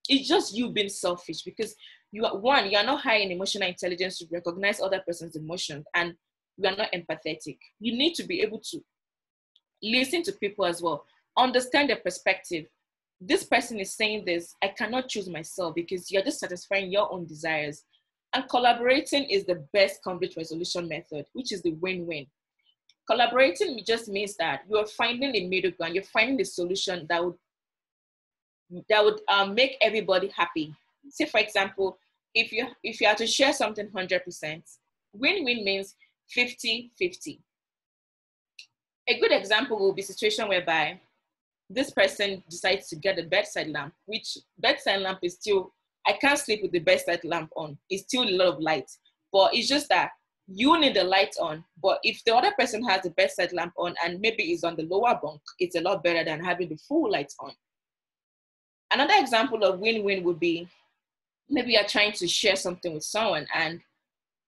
It's just you being selfish because you are one, you are not high in emotional intelligence to recognize other person's emotions, and you are not empathetic. You need to be able to listen to people as well, understand their perspective. This person is saying this, I cannot choose myself because you're just satisfying your own desires. And collaborating is the best conflict resolution method, which is the win win. Collaborating just means that you are finding a middle ground, you're finding the solution that would that would um, make everybody happy. Say, for example, if you if you are to share something 100%, win-win means 50-50. A good example will be situation whereby this person decides to get a bedside lamp, which bedside lamp is still, I can't sleep with the bedside lamp on. It's still a lot of light. But it's just that you need the light on. But if the other person has the bedside lamp on and maybe is on the lower bunk, it's a lot better than having the full light on. Another example of win-win would be maybe you're trying to share something with someone and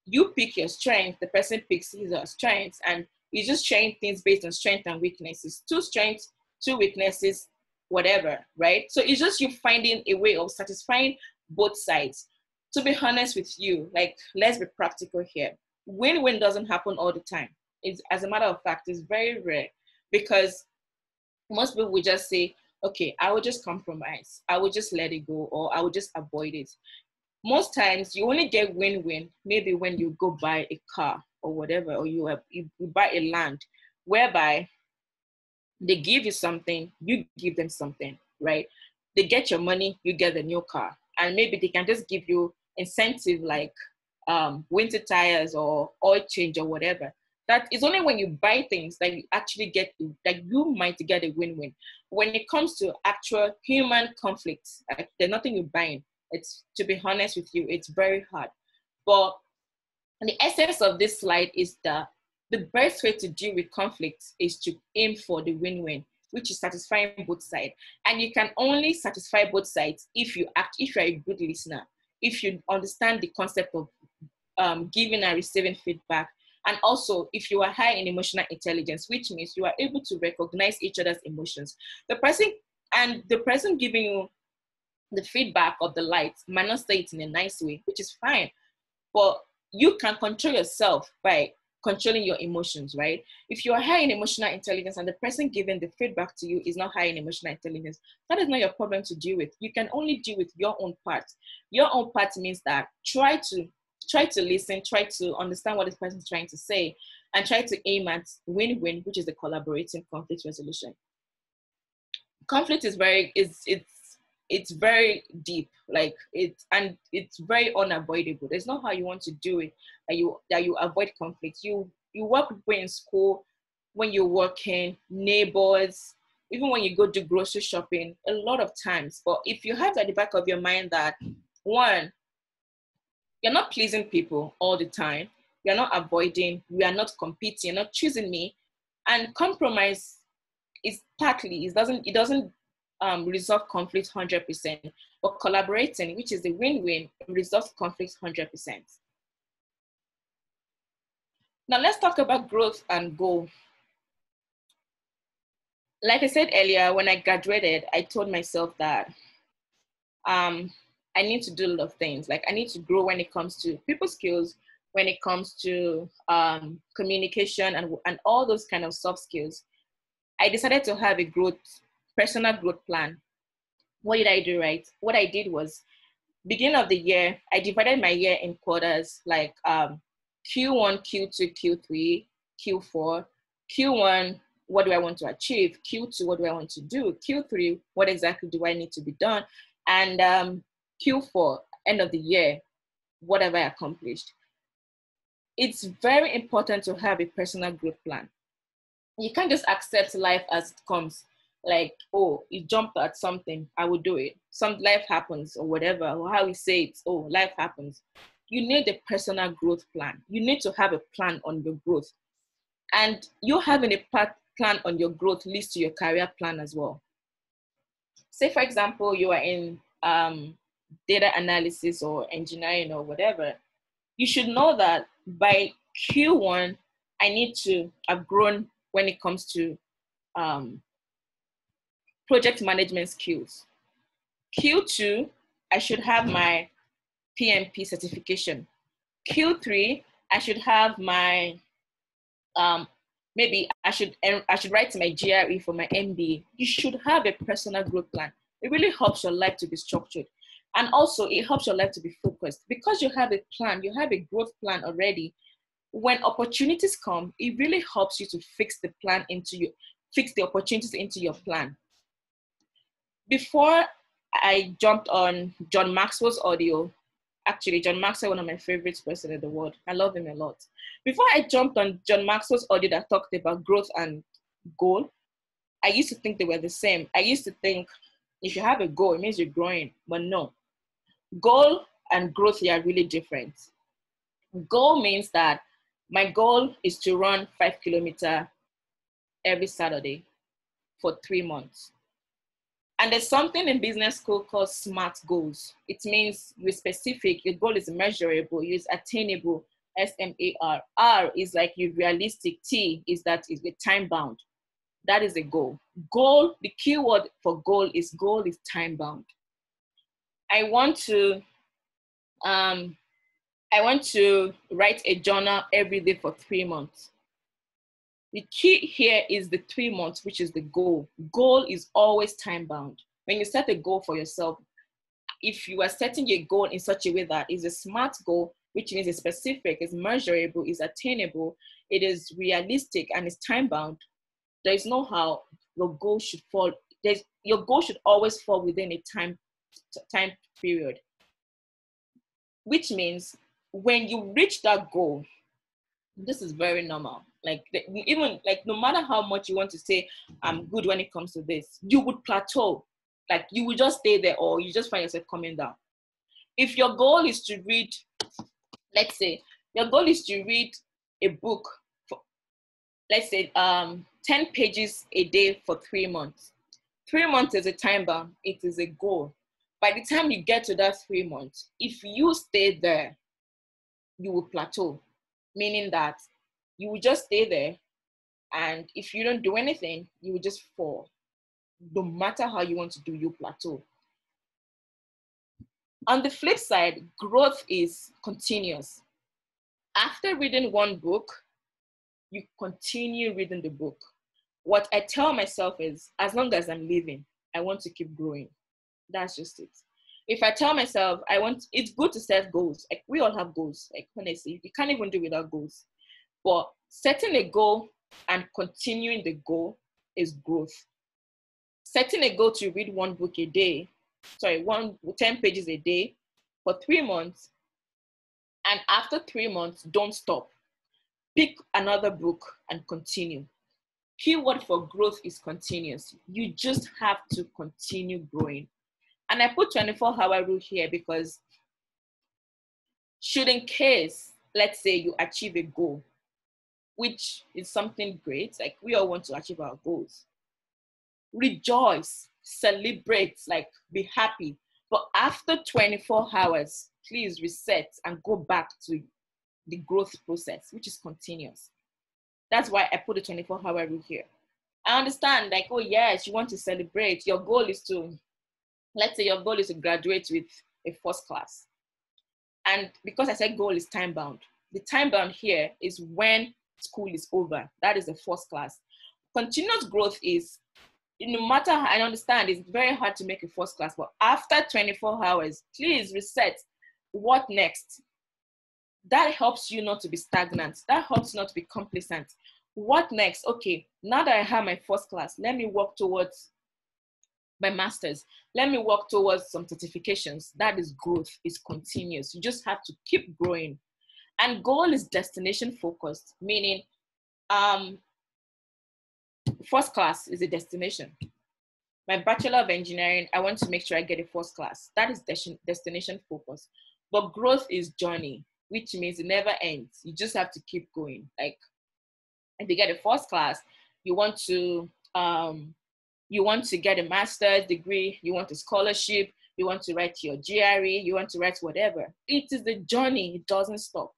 you pick your strength, the person picks his or strengths, and you just sharing things based on strength and weaknesses. Two strengths, two weaknesses, whatever, right? So it's just you finding a way of satisfying both sides. To be honest with you, like let's be practical here win-win doesn't happen all the time. It's as a matter of fact, it's very rare because most people would just say, okay, I will just compromise. I will just let it go or I will just avoid it. Most times you only get win-win maybe when you go buy a car or whatever, or you, have, you buy a land whereby they give you something, you give them something, right? They get your money, you get the new car. And maybe they can just give you incentive like um, winter tires or oil change or whatever. That is only when you buy things that you actually get that you might get a win-win. When it comes to actual human conflicts, like, there's nothing you're buying. It's to be honest with you, it's very hard. But the essence of this slide is that the best way to deal with conflicts is to aim for the win-win which is satisfying both sides. And you can only satisfy both sides if you act, if you're a good listener, if you understand the concept of um, giving and receiving feedback. And also, if you are high in emotional intelligence, which means you are able to recognize each other's emotions. The person and the person giving you the feedback of the light might not say it in a nice way, which is fine. But you can control yourself by controlling your emotions, right? If you are high in emotional intelligence and the person giving the feedback to you is not high in emotional intelligence, that is not your problem to deal with. You can only deal with your own part. Your own part means that try to try to listen, try to understand what this person is trying to say, and try to aim at win-win, which is the collaborating conflict resolution. Conflict is very is it's it's very deep, like it and it's very unavoidable. There's not how you want to do it that you that you avoid conflict. You you work with people in school, when you're working, neighbors, even when you go to grocery shopping, a lot of times. But if you have at the back of your mind that one, you're not pleasing people all the time. You're not avoiding. We are not competing. You're not choosing me. And compromise is partly it doesn't it doesn't um, resolve conflict 100%, but collaborating, which is the win-win, resolves conflict 100%. Now let's talk about growth and goal. Like I said earlier, when I graduated, I told myself that um, I need to do a lot of things. Like I need to grow when it comes to people skills, when it comes to um, communication and, and all those kind of soft skills. I decided to have a growth, personal growth plan. What did I do right? What I did was beginning of the year, I divided my year in quarters like um, Q1, Q2, Q3, Q4. Q1, what do I want to achieve? Q2, what do I want to do? Q3, what exactly do I need to be done? And um, Q4, end of the year, what have I accomplished? It's very important to have a personal growth plan. You can't just accept life as it comes. like, oh, you jumped at something, I will do it. Some life happens or whatever, or how we say it, oh, life happens. You need a personal growth plan. You need to have a plan on your growth. And you having a plan on your growth leads to your career plan as well. Say, for example, you are in um, data analysis or engineering or whatever. You should know that by Q1, I need to have grown when it comes to um, project management skills. Q2, I should have my PMP certification. Q3, I should have my, um, maybe I should, I should write my GRE for my MBA. You should have a personal growth plan. It really helps your life to be structured. And also it helps your life to be focused. Because you have a plan, you have a growth plan already, when opportunities come, it really helps you to fix the plan into you, fix the opportunities into your plan before I jumped on John Maxwell's audio, actually, John Maxwell, one of my favorite person in the world. I love him a lot. Before I jumped on John Maxwell's audio that talked about growth and goal, I used to think they were the same. I used to think if you have a goal, it means you're growing. But no, goal and growth are really different. Goal means that my goal is to run five kilometer every Saturday for three months. And there's something in business school called SMART goals. It means you're specific, your goal is measurable, you're attainable, S-M-A-R. R is like you realistic, T is that is the time bound. That is a goal. Goal, the keyword for goal is goal is time bound. I want to um, I want to write a journal every day for three months. The key here is the three months, which is the goal. Goal is always time bound. When you set a goal for yourself, if you are setting your goal in such a way that is a smart goal, which means it's specific, it's measurable, is attainable, it is realistic, and it's time bound, there is no how your goal should fall. There's, your goal should always fall within a time time period. Which means when you reach that goal, this is very normal. Like even like no matter how much you want to say i'm good when it comes to this you would plateau. Like you would just stay there or you just find yourself coming down. If your goal is to read let's say your goal is to read a book for let's say um 10 pages a day for three months. Three months is a time bound it is a goal by the time you get to that three months if you stay there you will plateau meaning that you will just stay there. And if you don't do anything, you will just fall. No matter how you want to do, you plateau. On the flip side, growth is continuous. After reading one book, you continue reading the book. What I tell myself is, as long as I'm living, I want to keep growing. That's just it. If I tell myself I want, it's good to set goals. Like we all have goals. Like honestly, you can't even do without goals. But setting a goal and continuing the goal is growth. Setting a goal to read one book a day, sorry, one 10 pages a day for three months, and after three months, don't stop. Pick another book and continue. Keyword for growth is continuous. You just have to continue growing. And I put 24 hour rule here because should in case, let's say you achieve a goal, which is something great. Like we all want to achieve our goals. Rejoice, celebrate, like be happy. But after 24 hours, please reset and go back to the growth process, which is continuous. That's why I put the 24 hour rule here. I understand, like, oh, yes, you want to celebrate. Your goal is to, let's say, your goal is to graduate with a first class. And because I said goal is time bound, the time bound here is when school is over. That is the first class. Continuous growth is, in no matter, I understand it's very hard to make a first class, but after 24 hours, please reset. What next? That helps you not to be stagnant. That helps not to be complacent. What next? Okay, now that I have my first class, let me work towards my master's. Let me work towards some certifications. That is growth, is continuous. You just have to keep growing and goal is destination focused, meaning um, first class is a destination. my bachelor of engineering i want to make sure i get a first class that is destination focus but growth is journey which means it never ends you just have to keep going like if you get a first class you want to um, you want to get a master's degree you want a scholarship you want to write your gre you want to write whatever. It is the journey it doesn't stop.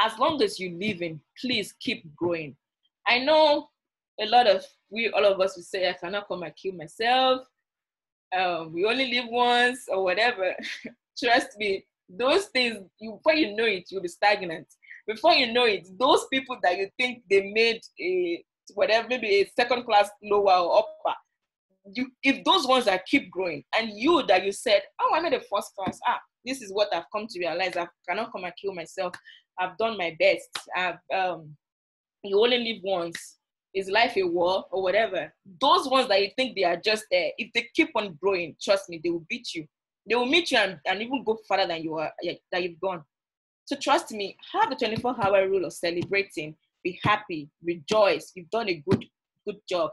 As long as you live in please keep growing. I know a lot of we all of us will say i cannot come and kill myself. Um, we only live once or whatever. Trust me those things you, before you know it you'll be stagnant. Before you know it those people that you think they made a whatever maybe a second class lower or upper you if those ones that keep growing and you that you said oh i made a first class. Ah this is what i've come to realize. I cannot come and kill myself. I've done my best. I've um you only live once. Is life a war or whatever? Those ones that you think they are just there if they keep on growing trust me they will beat you. They will meet you and, and even go further than you are that you've gone. So trust me have the 24 hour rule of celebrating. Be happy rejoice. You've done a good good job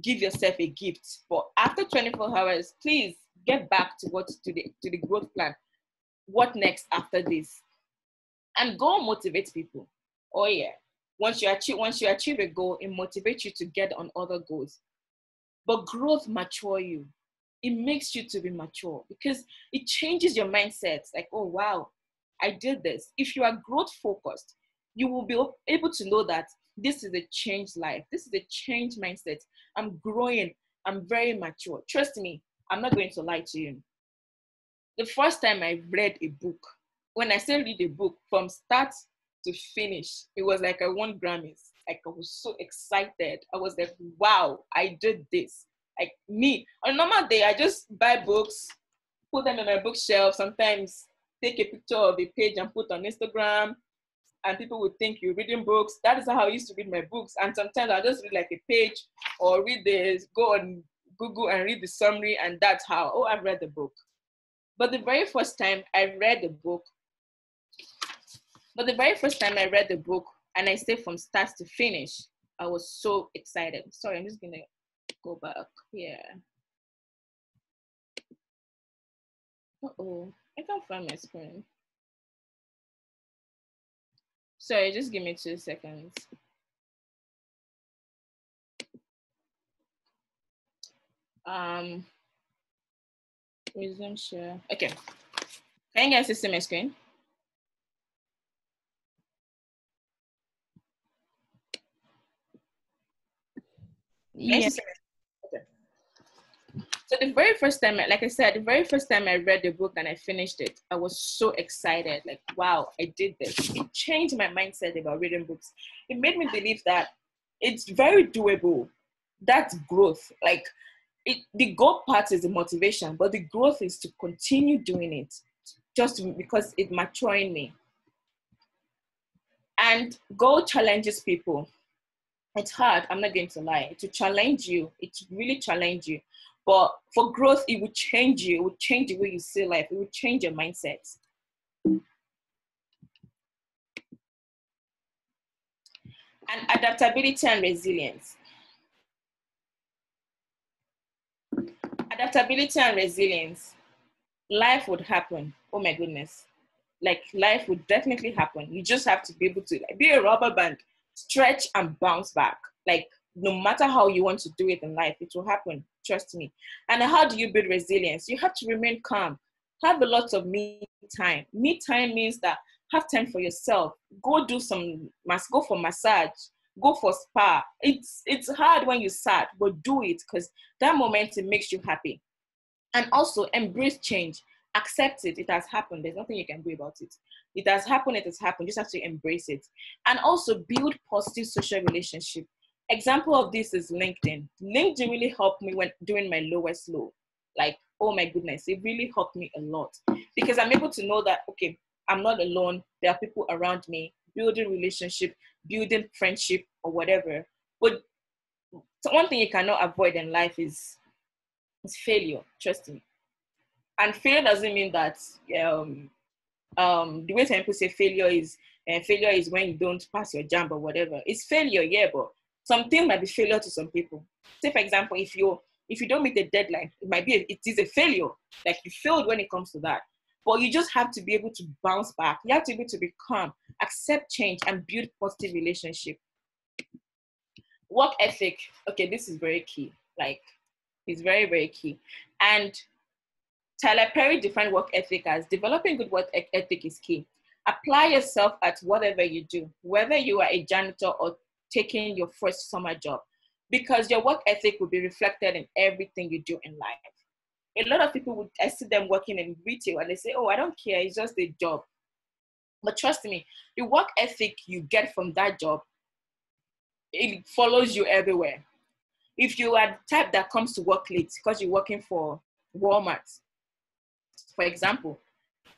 give yourself a gift. But after 24 hours please get back to what to the to the growth plan. What next after this? And go motivate people. Oh yeah. Once you achieve once you achieve a goal it motivates you to get on other goals. But growth mature you. It makes you to be mature because it changes your mindset. Like oh wow i did this. If you are growth focused you will be able to know that this is a changed life this is a changed mindset i'm growing i'm very mature trust me i'm not going to lie to you the first time i read a book when i say read a book from start to finish. It was like I won Grammys. Like I was so excited. I was like, wow, I did this. Like me. On a normal day, I just buy books, put them in my bookshelf, sometimes take a picture of a page and put on Instagram. And people would think you're reading books. That is how I used to read my books. And sometimes I just read like a page or read this, go on Google and read the summary, and that's how, oh, I've read the book. But the very first time I read the book but the very first time I read the book and I stayed from start to finish, I was so excited. Sorry, I'm just gonna go back here. oh, I can't find my screen. Sorry, just give me two seconds. Um, resume share. Okay. Can you guys see my screen? Yes. Okay. So the very first time, like I said, the very first time I read the book and I finished it, I was so excited. Like, wow, I did this. It changed my mindset about reading books. It made me believe that it's very doable. That's growth. Like, it, the goal part is the motivation, but the growth is to continue doing it just because it maturing me. And goal challenges people it's hard i'm not going to lie to challenge you it really challenge you but for growth it will change you. It will change the way you see life. It will change your mindset. And adaptability and resilience. Adaptability and resilience. Life would happen. Oh my goodness. Like life would definitely happen. You just have to be able to like, be a rubber band. Stretch and bounce back. Like no matter how you want to do it in life, it will happen. Trust me. And how do you build resilience? You have to remain calm. Have a lot of me time. Me time means that have time for yourself. Go do some must go for massage. Go for spa. It's it's hard when you're sad, but do it because that moment it makes you happy. And also embrace change. Accept it. It has happened. There's nothing you can do about it. It has happened, it has happened. You just have to embrace it. And also build positive social relationship. Example of this is LinkedIn. LinkedIn really helped me when doing my lowest low. Like, oh my goodness, it really helped me a lot. Because I'm able to know that, okay, I'm not alone. There are people around me, building relationship, building friendship or whatever. But one thing you cannot avoid in life is, is failure, trust me. And failure doesn't mean that um, um the way some people say failure is uh, failure is when you don't pass your JAMB or whatever. It's failure, yeah, but something might be failure to some people. Say, for example, if you if you don't meet the deadline, it might be a, it is a failure. Like you failed when it comes to that. But you just have to be able to bounce back. You have to be able to be calm, accept change, and build positive relationship. Work ethic. Okay, this is very key. Like, it's very very key. And Tyler Perry defined work ethic as developing good work ethic is key. Apply yourself at whatever you do, whether you are a janitor or taking your first summer job, because your work ethic will be reflected in everything you do in life. A lot of people would, I see them working in retail and they say, Oh, I don't care, it's just a job. But trust me, the work ethic you get from that job, it follows you everywhere. If you are the type that comes to work late because you're working for Walmart, for example,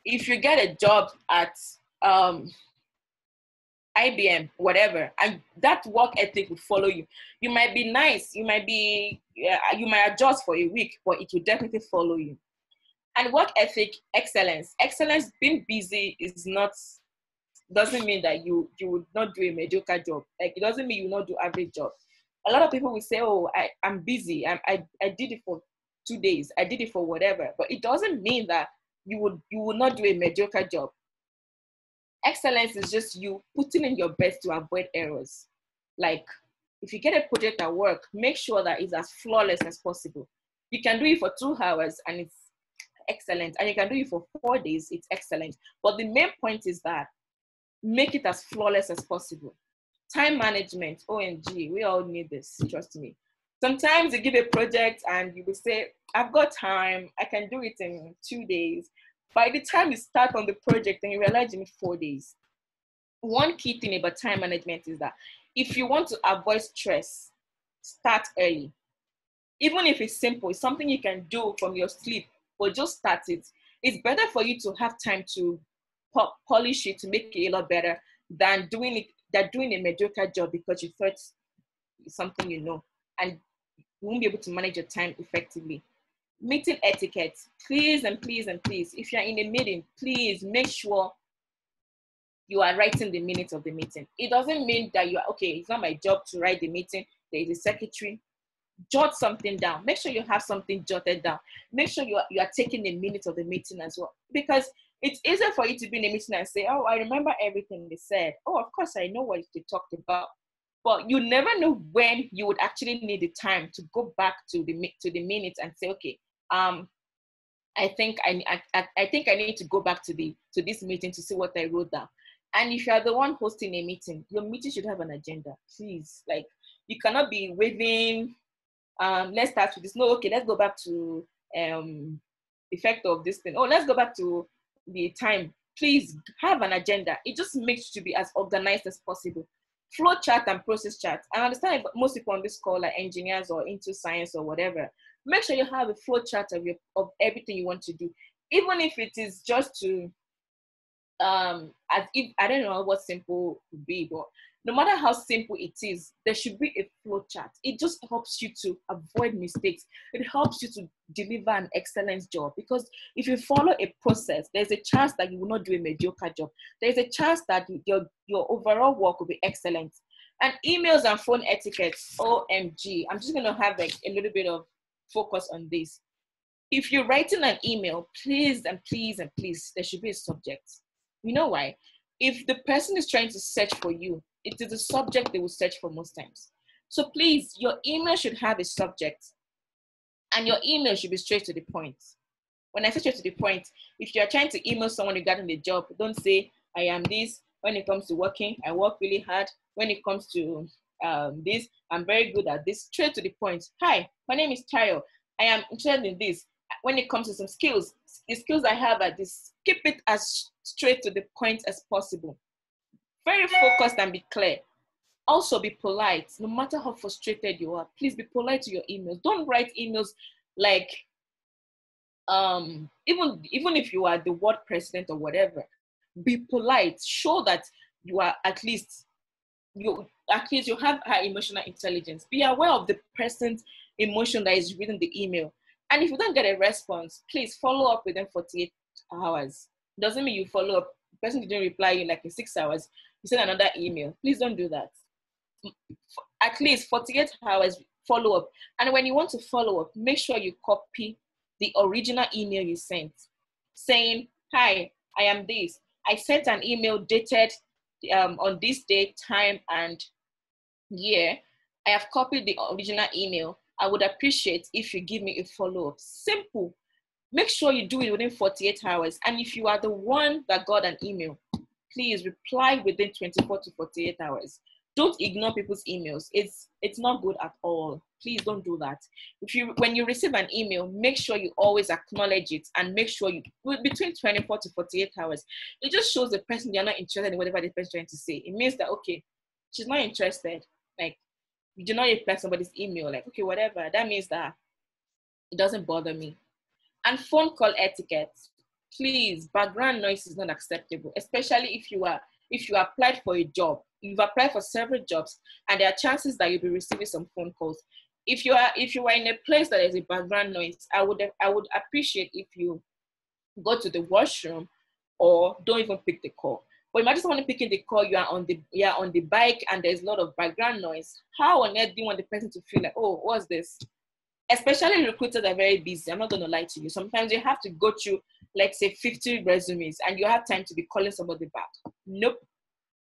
if you get a job at um, IBM, whatever, and that work ethic will follow you. You might be nice, you might be, uh, you might adjust for a week, but it will definitely follow you. And work ethic, excellence. Excellence, being busy is not doesn't mean that you you would not do a mediocre job. Like it doesn't mean you will not do average job. A lot of people will say, "Oh, I, I'm busy. I, I I did it for two days. I did it for whatever." But it doesn't mean that you would you will not do a mediocre job excellence is just you putting in your best to avoid errors. Like if you get a project at work make sure that it's as flawless as possible. You can do it for two hours and it's excellent and you can do it for four days it's excellent. But the main point is that make it as flawless as possible. Time management omg we all need this trust me. Sometimes you give a project and you will say i've got time i can do it in two days by the time you start on the project and you realize you need four days, one key thing about time management is that if you want to avoid stress, start early. Even if it's simple, it's something you can do from your sleep, but just start it. It's better for you to have time to polish it to make it a lot better than doing it than doing a mediocre job because you thought it's something you know and you won't be able to manage your time effectively meeting etiquette, please and please and please, if you're in a meeting, please make sure you are writing the minutes of the meeting. It doesn't mean that you are, okay, it's not my job to write the meeting. There is a secretary. Jot something down. Make sure you have something jotted down. Make sure you are, you are taking the minutes of the meeting as well. Because it's easier for you to be in a meeting and say, oh, I remember everything they said. Oh, of course, I know what they talked about. But you never know when you would actually need the time to go back to the to the minutes and say, okay, um, I think I, I, I think I need to go back to the to this meeting to see what I wrote down. And if you are the one hosting a meeting, your meeting should have an agenda, please. Like you cannot be waving. Um, let's start with this. No, okay, let's go back to um effect of this thing. Oh, let's go back to the time. Please have an agenda. It just makes you to be as organized as possible. Flow chart and process chart. I understand most people on this call are engineers or into science or whatever make sure you have a flow chart of your of everything you want to do even if it is just to um as if i don't know what simple would be but no matter how simple it is there should be a flow chart it just helps you to avoid mistakes it helps you to deliver an excellent job because if you follow a process there's a chance that you will not do a mediocre job there's a chance that your your overall work will be excellent and emails and phone etiquette omg i'm just going to have like a little bit of focus on this. If you're writing an email, please and please and please, there should be a subject. You know why? If the person is trying to search for you, it is a subject they will search for most times. So please, your email should have a subject and your email should be straight to the point. When I say straight to the point, if you're trying to email someone regarding the job, don't say, I am this. When it comes to working, I work really hard. When it comes to um, this. I'm very good at this. Straight to the point. Hi, my name is Tayo. I am interested in this. When it comes to some skills, the skills I have at this, keep it as straight to the point as possible. Very focused and be clear. Also be polite. No matter how frustrated you are, please be polite to your emails. Don't write emails like um even even if you are the word president or whatever be polite show that you are at least you at least you have high emotional intelligence. Be aware of the person's emotion that is within the email. And if you don't get a response, please follow up within 48 hours. Doesn't mean you follow up. The person didn't reply you like in six hours. You send another email. Please don't do that. At least 48 hours, follow up. And when you want to follow up, make sure you copy the original email you sent saying, Hi, I am this. I sent an email dated um, on this date, time, and year. I have copied the original email. I would appreciate if you give me a follow up. Simple. Make sure you do it within 48 hours. And if you are the one that got an email, please reply within 24 to 48 hours. Don't ignore people's emails. It's it's not good at all. Please don't do that. If you when you receive an email make sure you always acknowledge it and make sure you between 24 to 48 hours it just shows the person you're not interested in whatever the person trying to say. It means that okay she's not interested. Like you do not reply somebody's email. Like okay whatever. That means that it doesn't bother me. And phone call etiquette please background noise is not acceptable especially if you are if you applied for a job. You've applied for several jobs and there are chances that you'll be receiving some phone calls. If you are if you are in a place that is a background noise i would i would appreciate if you go to the washroom or don't even pick the call. But imagine someone picking the call you are on the you are on the bike and there's a lot of background noise. How on earth do you want the person to feel like oh what's this? Especially recruiters are very busy i'm not going to lie to you. Sometimes you have to go through let's say 50 resumes and you have time to be calling somebody back nope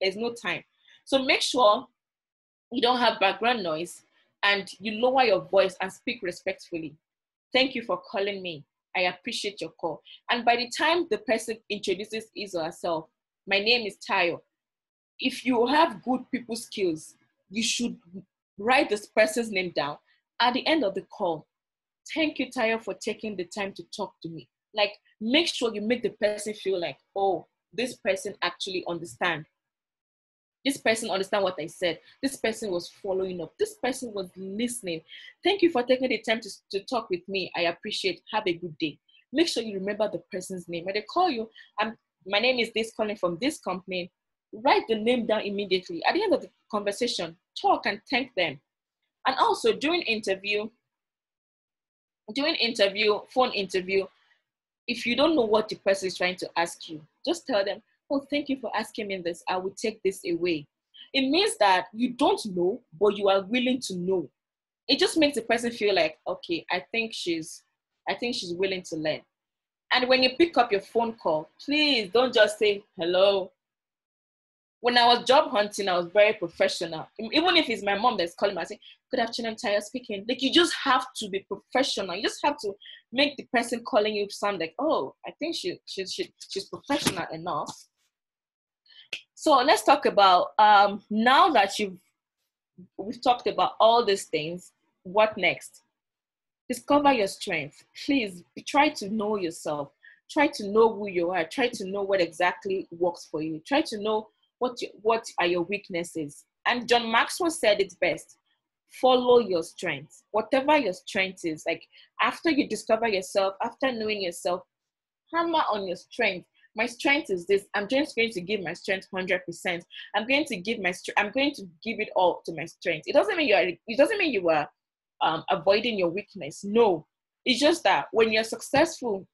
there's no time so make sure you don't have background noise and you lower your voice and speak respectfully. Thank you for calling me. I appreciate your call. And by the time the person introduces his or herself, my name is Tayo. If you have good people skills, you should write this person's name down at the end of the call. Thank you, Tayo, for taking the time to talk to me. Like, make sure you make the person feel like, oh, this person actually understand this person understand what I said. This person was following up. This person was listening. Thank you for taking the time to, to talk with me. I appreciate. Have a good day. Make sure you remember the person's name. When they call you, I'm, my name is this calling from this company. Write the name down immediately. At the end of the conversation, talk and thank them. And also during interview, during interview, phone interview, if you don't know what the person is trying to ask you, just tell them, oh, thank you for asking me this. I will take this away. It means that you don't know, but you are willing to know. It just makes the person feel like, okay, I think she's, I think she's willing to learn. And when you pick up your phone call, please don't just say hello. When I was job hunting, I was very professional. Even if it's my mom that's calling me, I say, Good afternoon, Taya speaking. Like you just have to be professional. You just have to make the person calling you sound like, oh, I think she, she, she she's professional enough. So let's talk about um, now that you've we've talked about all these things. What next? Discover your strength. Please try to know yourself. Try to know who you are. Try to know what exactly works for you. Try to know what what are your weaknesses. And John Maxwell said it best follow your strengths. Whatever your strength is like after you discover yourself after knowing yourself hammer on your strength. My strength is this. I'm just going to give my strength 100% i'm going to give my strength. i'm going to give it all to my strength. It doesn't mean you are it doesn't mean you are um, avoiding your weakness. No. It's just that when you're successful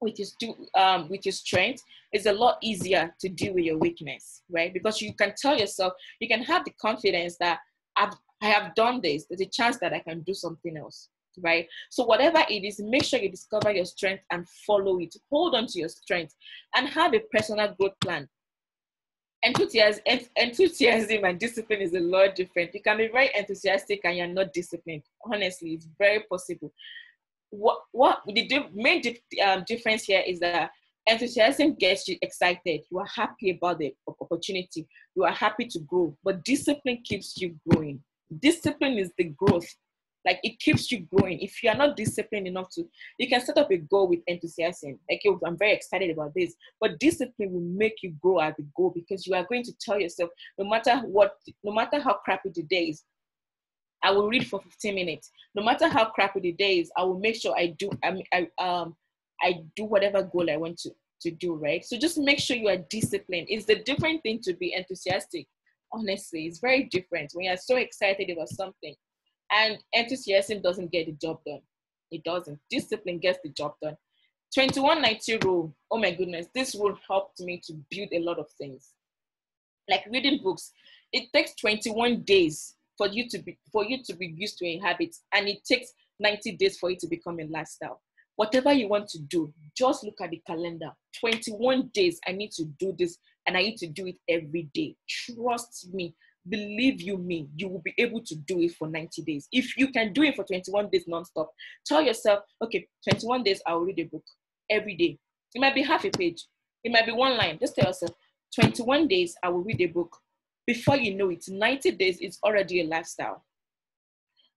with your um, with your strength it's a lot easier to deal with your weakness right because you can tell yourself you can have the confidence that I've, i have done this there's a chance that i can do something else right? So whatever it is, make sure you discover your strength and follow it. Hold on to your strength and have a personal growth plan. Enthusiasm, enthusiasm and discipline is a lot different. You can be very enthusiastic and you're not disciplined. Honestly, it's very possible. What what the main um, difference here is that enthusiasm gets you excited. You are happy about the opportunity. You are happy to grow, but discipline keeps you growing. Discipline is the growth like it keeps you growing. If you are not disciplined enough to, you can set up a goal with enthusiasm. Like I'm very excited about this, but discipline will make you grow at the goal because you are going to tell yourself, no matter what, no matter how crappy the day is, I will read for 15 minutes. No matter how crappy the day is, I will make sure I do. I, I um I do whatever goal I want to to do. Right. So just make sure you are disciplined. It's the different thing to be enthusiastic. Honestly, it's very different when you're so excited about something and enthusiasm doesn't get the job done. It doesn't. Discipline gets the job done. 2190 rule. Oh my goodness, this rule helped me to build a lot of things. Like reading books, it takes 21 days for you to be for you to be used to a habit and it takes 90 days for it to become a lifestyle. Whatever you want to do just look at the calendar. 21 days i need to do this and i need to do it every day. Trust me believe you me you will be able to do it for 90 days. If you can do it for 21 days non-stop tell yourself okay 21 days i'll read a book every day. It might be half a page. It might be one line. Just tell yourself 21 days i will read a book before you know it 90 days is already a lifestyle.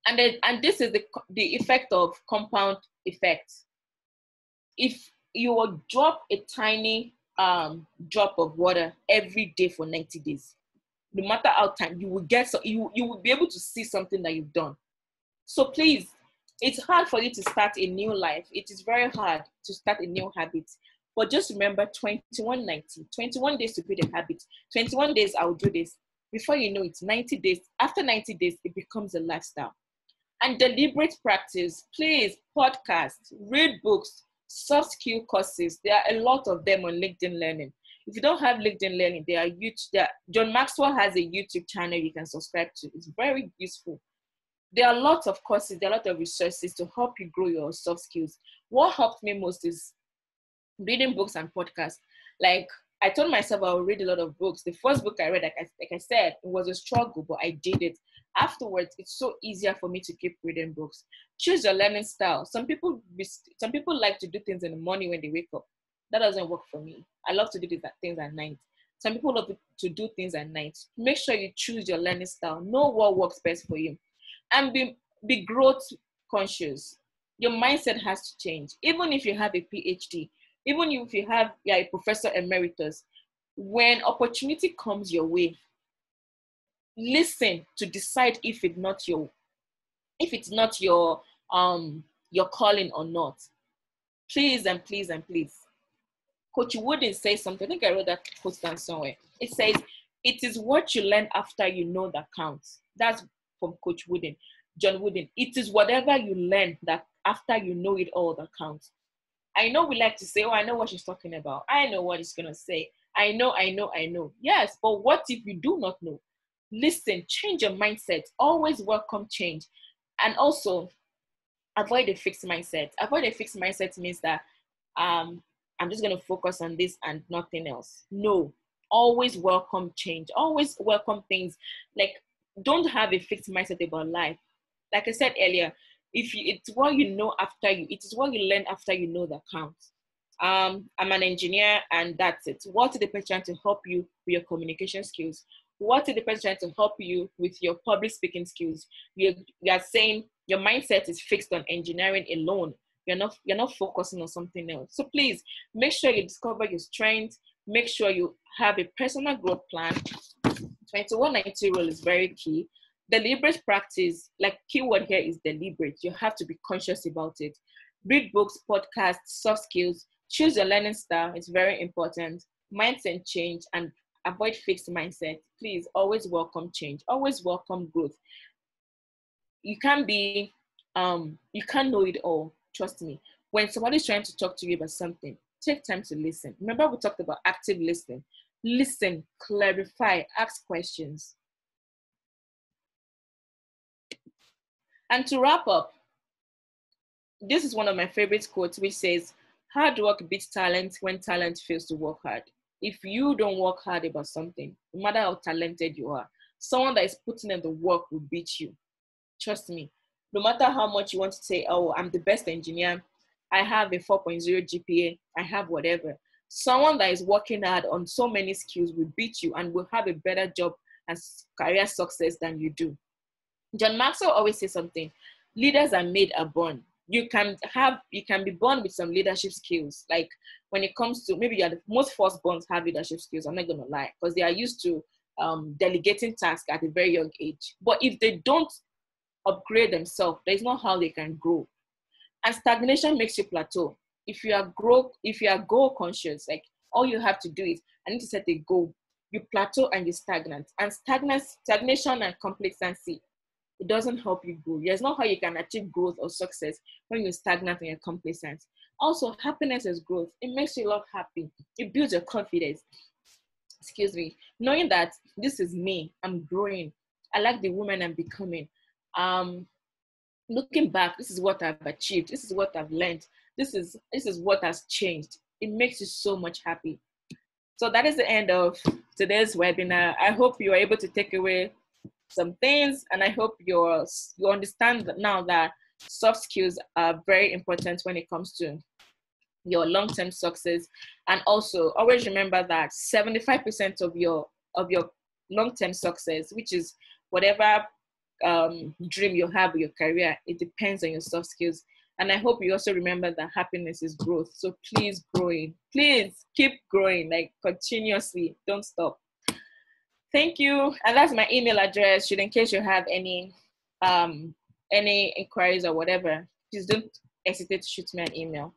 And then, and this is the, the effect of compound effect if you will drop a tiny um, drop of water every day for 90 days no matter how time you will get so you you will be able to see something that you've done. So please it's hard for you to start a new life. It is very hard to start a new habit but just remember 21 90 21 days to build a habit 21 days i'll do this before you know it 90 days after 90 days it becomes a lifestyle and deliberate practice please podcast read books soft skill courses there are a lot of them on linkedin learning if you don't have LinkedIn Learning, there are YouTube. John Maxwell has a YouTube channel you can subscribe to. It's very useful. There are lots of courses, there are a lot of resources to help you grow your soft skills. What helped me most is reading books and podcasts. Like I told myself I would read a lot of books. The first book I read, like I, like I said, it was a struggle, but I did it. Afterwards, it's so easier for me to keep reading books. Choose your learning style. Some people, some people like to do things in the morning when they wake up that doesn't work for me. I love to do things at night. Some people love to do things at night. Make sure you choose your learning style. Know what works best for you, and be be growth conscious. Your mindset has to change. Even if you have a PhD, even if you have you're a professor emeritus, when opportunity comes your way, listen to decide if it's not your if it's not your um your calling or not. Please and please and please Coach Wooden says something. I think I wrote that post down somewhere. It says, It is what you learn after you know that counts. That's from Coach Wooden, John Wooden. It is whatever you learn that after you know it all that counts. I know we like to say, Oh, I know what she's talking about. I know what he's going to say. I know, I know, I know. Yes, but what if you do not know? Listen, change your mindset. Always welcome change. And also, avoid a fixed mindset. Avoid a fixed mindset means that um, I'm just going to focus on this and nothing else. No, always welcome change. Always welcome things. Like, don't have a fixed mindset about life. Like I said earlier, if you, it's what you know after you, it is what you learn after you know that counts. Um, I'm an engineer and that's it. What is the person trying to help you with your communication skills? What is the person trying to help you with your public speaking skills? You, you are saying your mindset is fixed on engineering alone you're not you're not focusing on something else so please make sure you discover your strengths make sure you have a personal growth plan 2190 rule is very key deliberate practice like keyword here is deliberate. You have to be conscious about it. Read books podcasts soft skills. Choose your learning style. It's very important. Mindset change and avoid fixed mindset. Please always welcome change. Always welcome growth. You can't be um you can't know it all. Trust me. When somebody's trying to talk to you about something, take time to listen. Remember, we talked about active listening. Listen, clarify, ask questions. And to wrap up, this is one of my favorite quotes, which says, Hard work beats talent when talent fails to work hard. If you don't work hard about something, no matter how talented you are, someone that is putting in the work will beat you. Trust me no matter how much you want to say, oh, I'm the best engineer, I have a 4.0 GPA, I have whatever. Someone that is working hard on so many skills will beat you and will have a better job and career success than you do. John Maxwell always says something leaders are made are born. You can have you can be born with some leadership skills. Like when it comes to maybe you're the most firstborns have leadership skills. I'm not gonna lie, because they are used to um, delegating tasks at a very young age. But if they don't upgrade themselves, there is not how they can grow. And stagnation makes you plateau. If you are grow, if you are goal conscious, like all you have to do is I need to set a goal. You plateau and you stagnant. And stagnant, stagnation and complacency, it doesn't help you grow. There's not how you can achieve growth or success when you're stagnant and you're complacent. Also, happiness is growth. It makes you love happy. It builds your confidence. Excuse me. Knowing that this is me, I'm growing. I like the woman I'm becoming. Um, looking back, this is what I've achieved. This is what I've learned. This is this is what has changed. It makes you so much happy. So that is the end of today's webinar. I hope you are able to take away some things, and I hope you're you understand now that soft skills are very important when it comes to your long-term success. And also always remember that 75% of your of your long-term success which is whatever um, dream you have your career it depends on your soft skills. And i hope you also remember that happiness is growth. So please growing please keep growing like continuously. Don't stop thank you. And that's my email address should in case you have any um any inquiries or whatever. Please don't hesitate to shoot me an email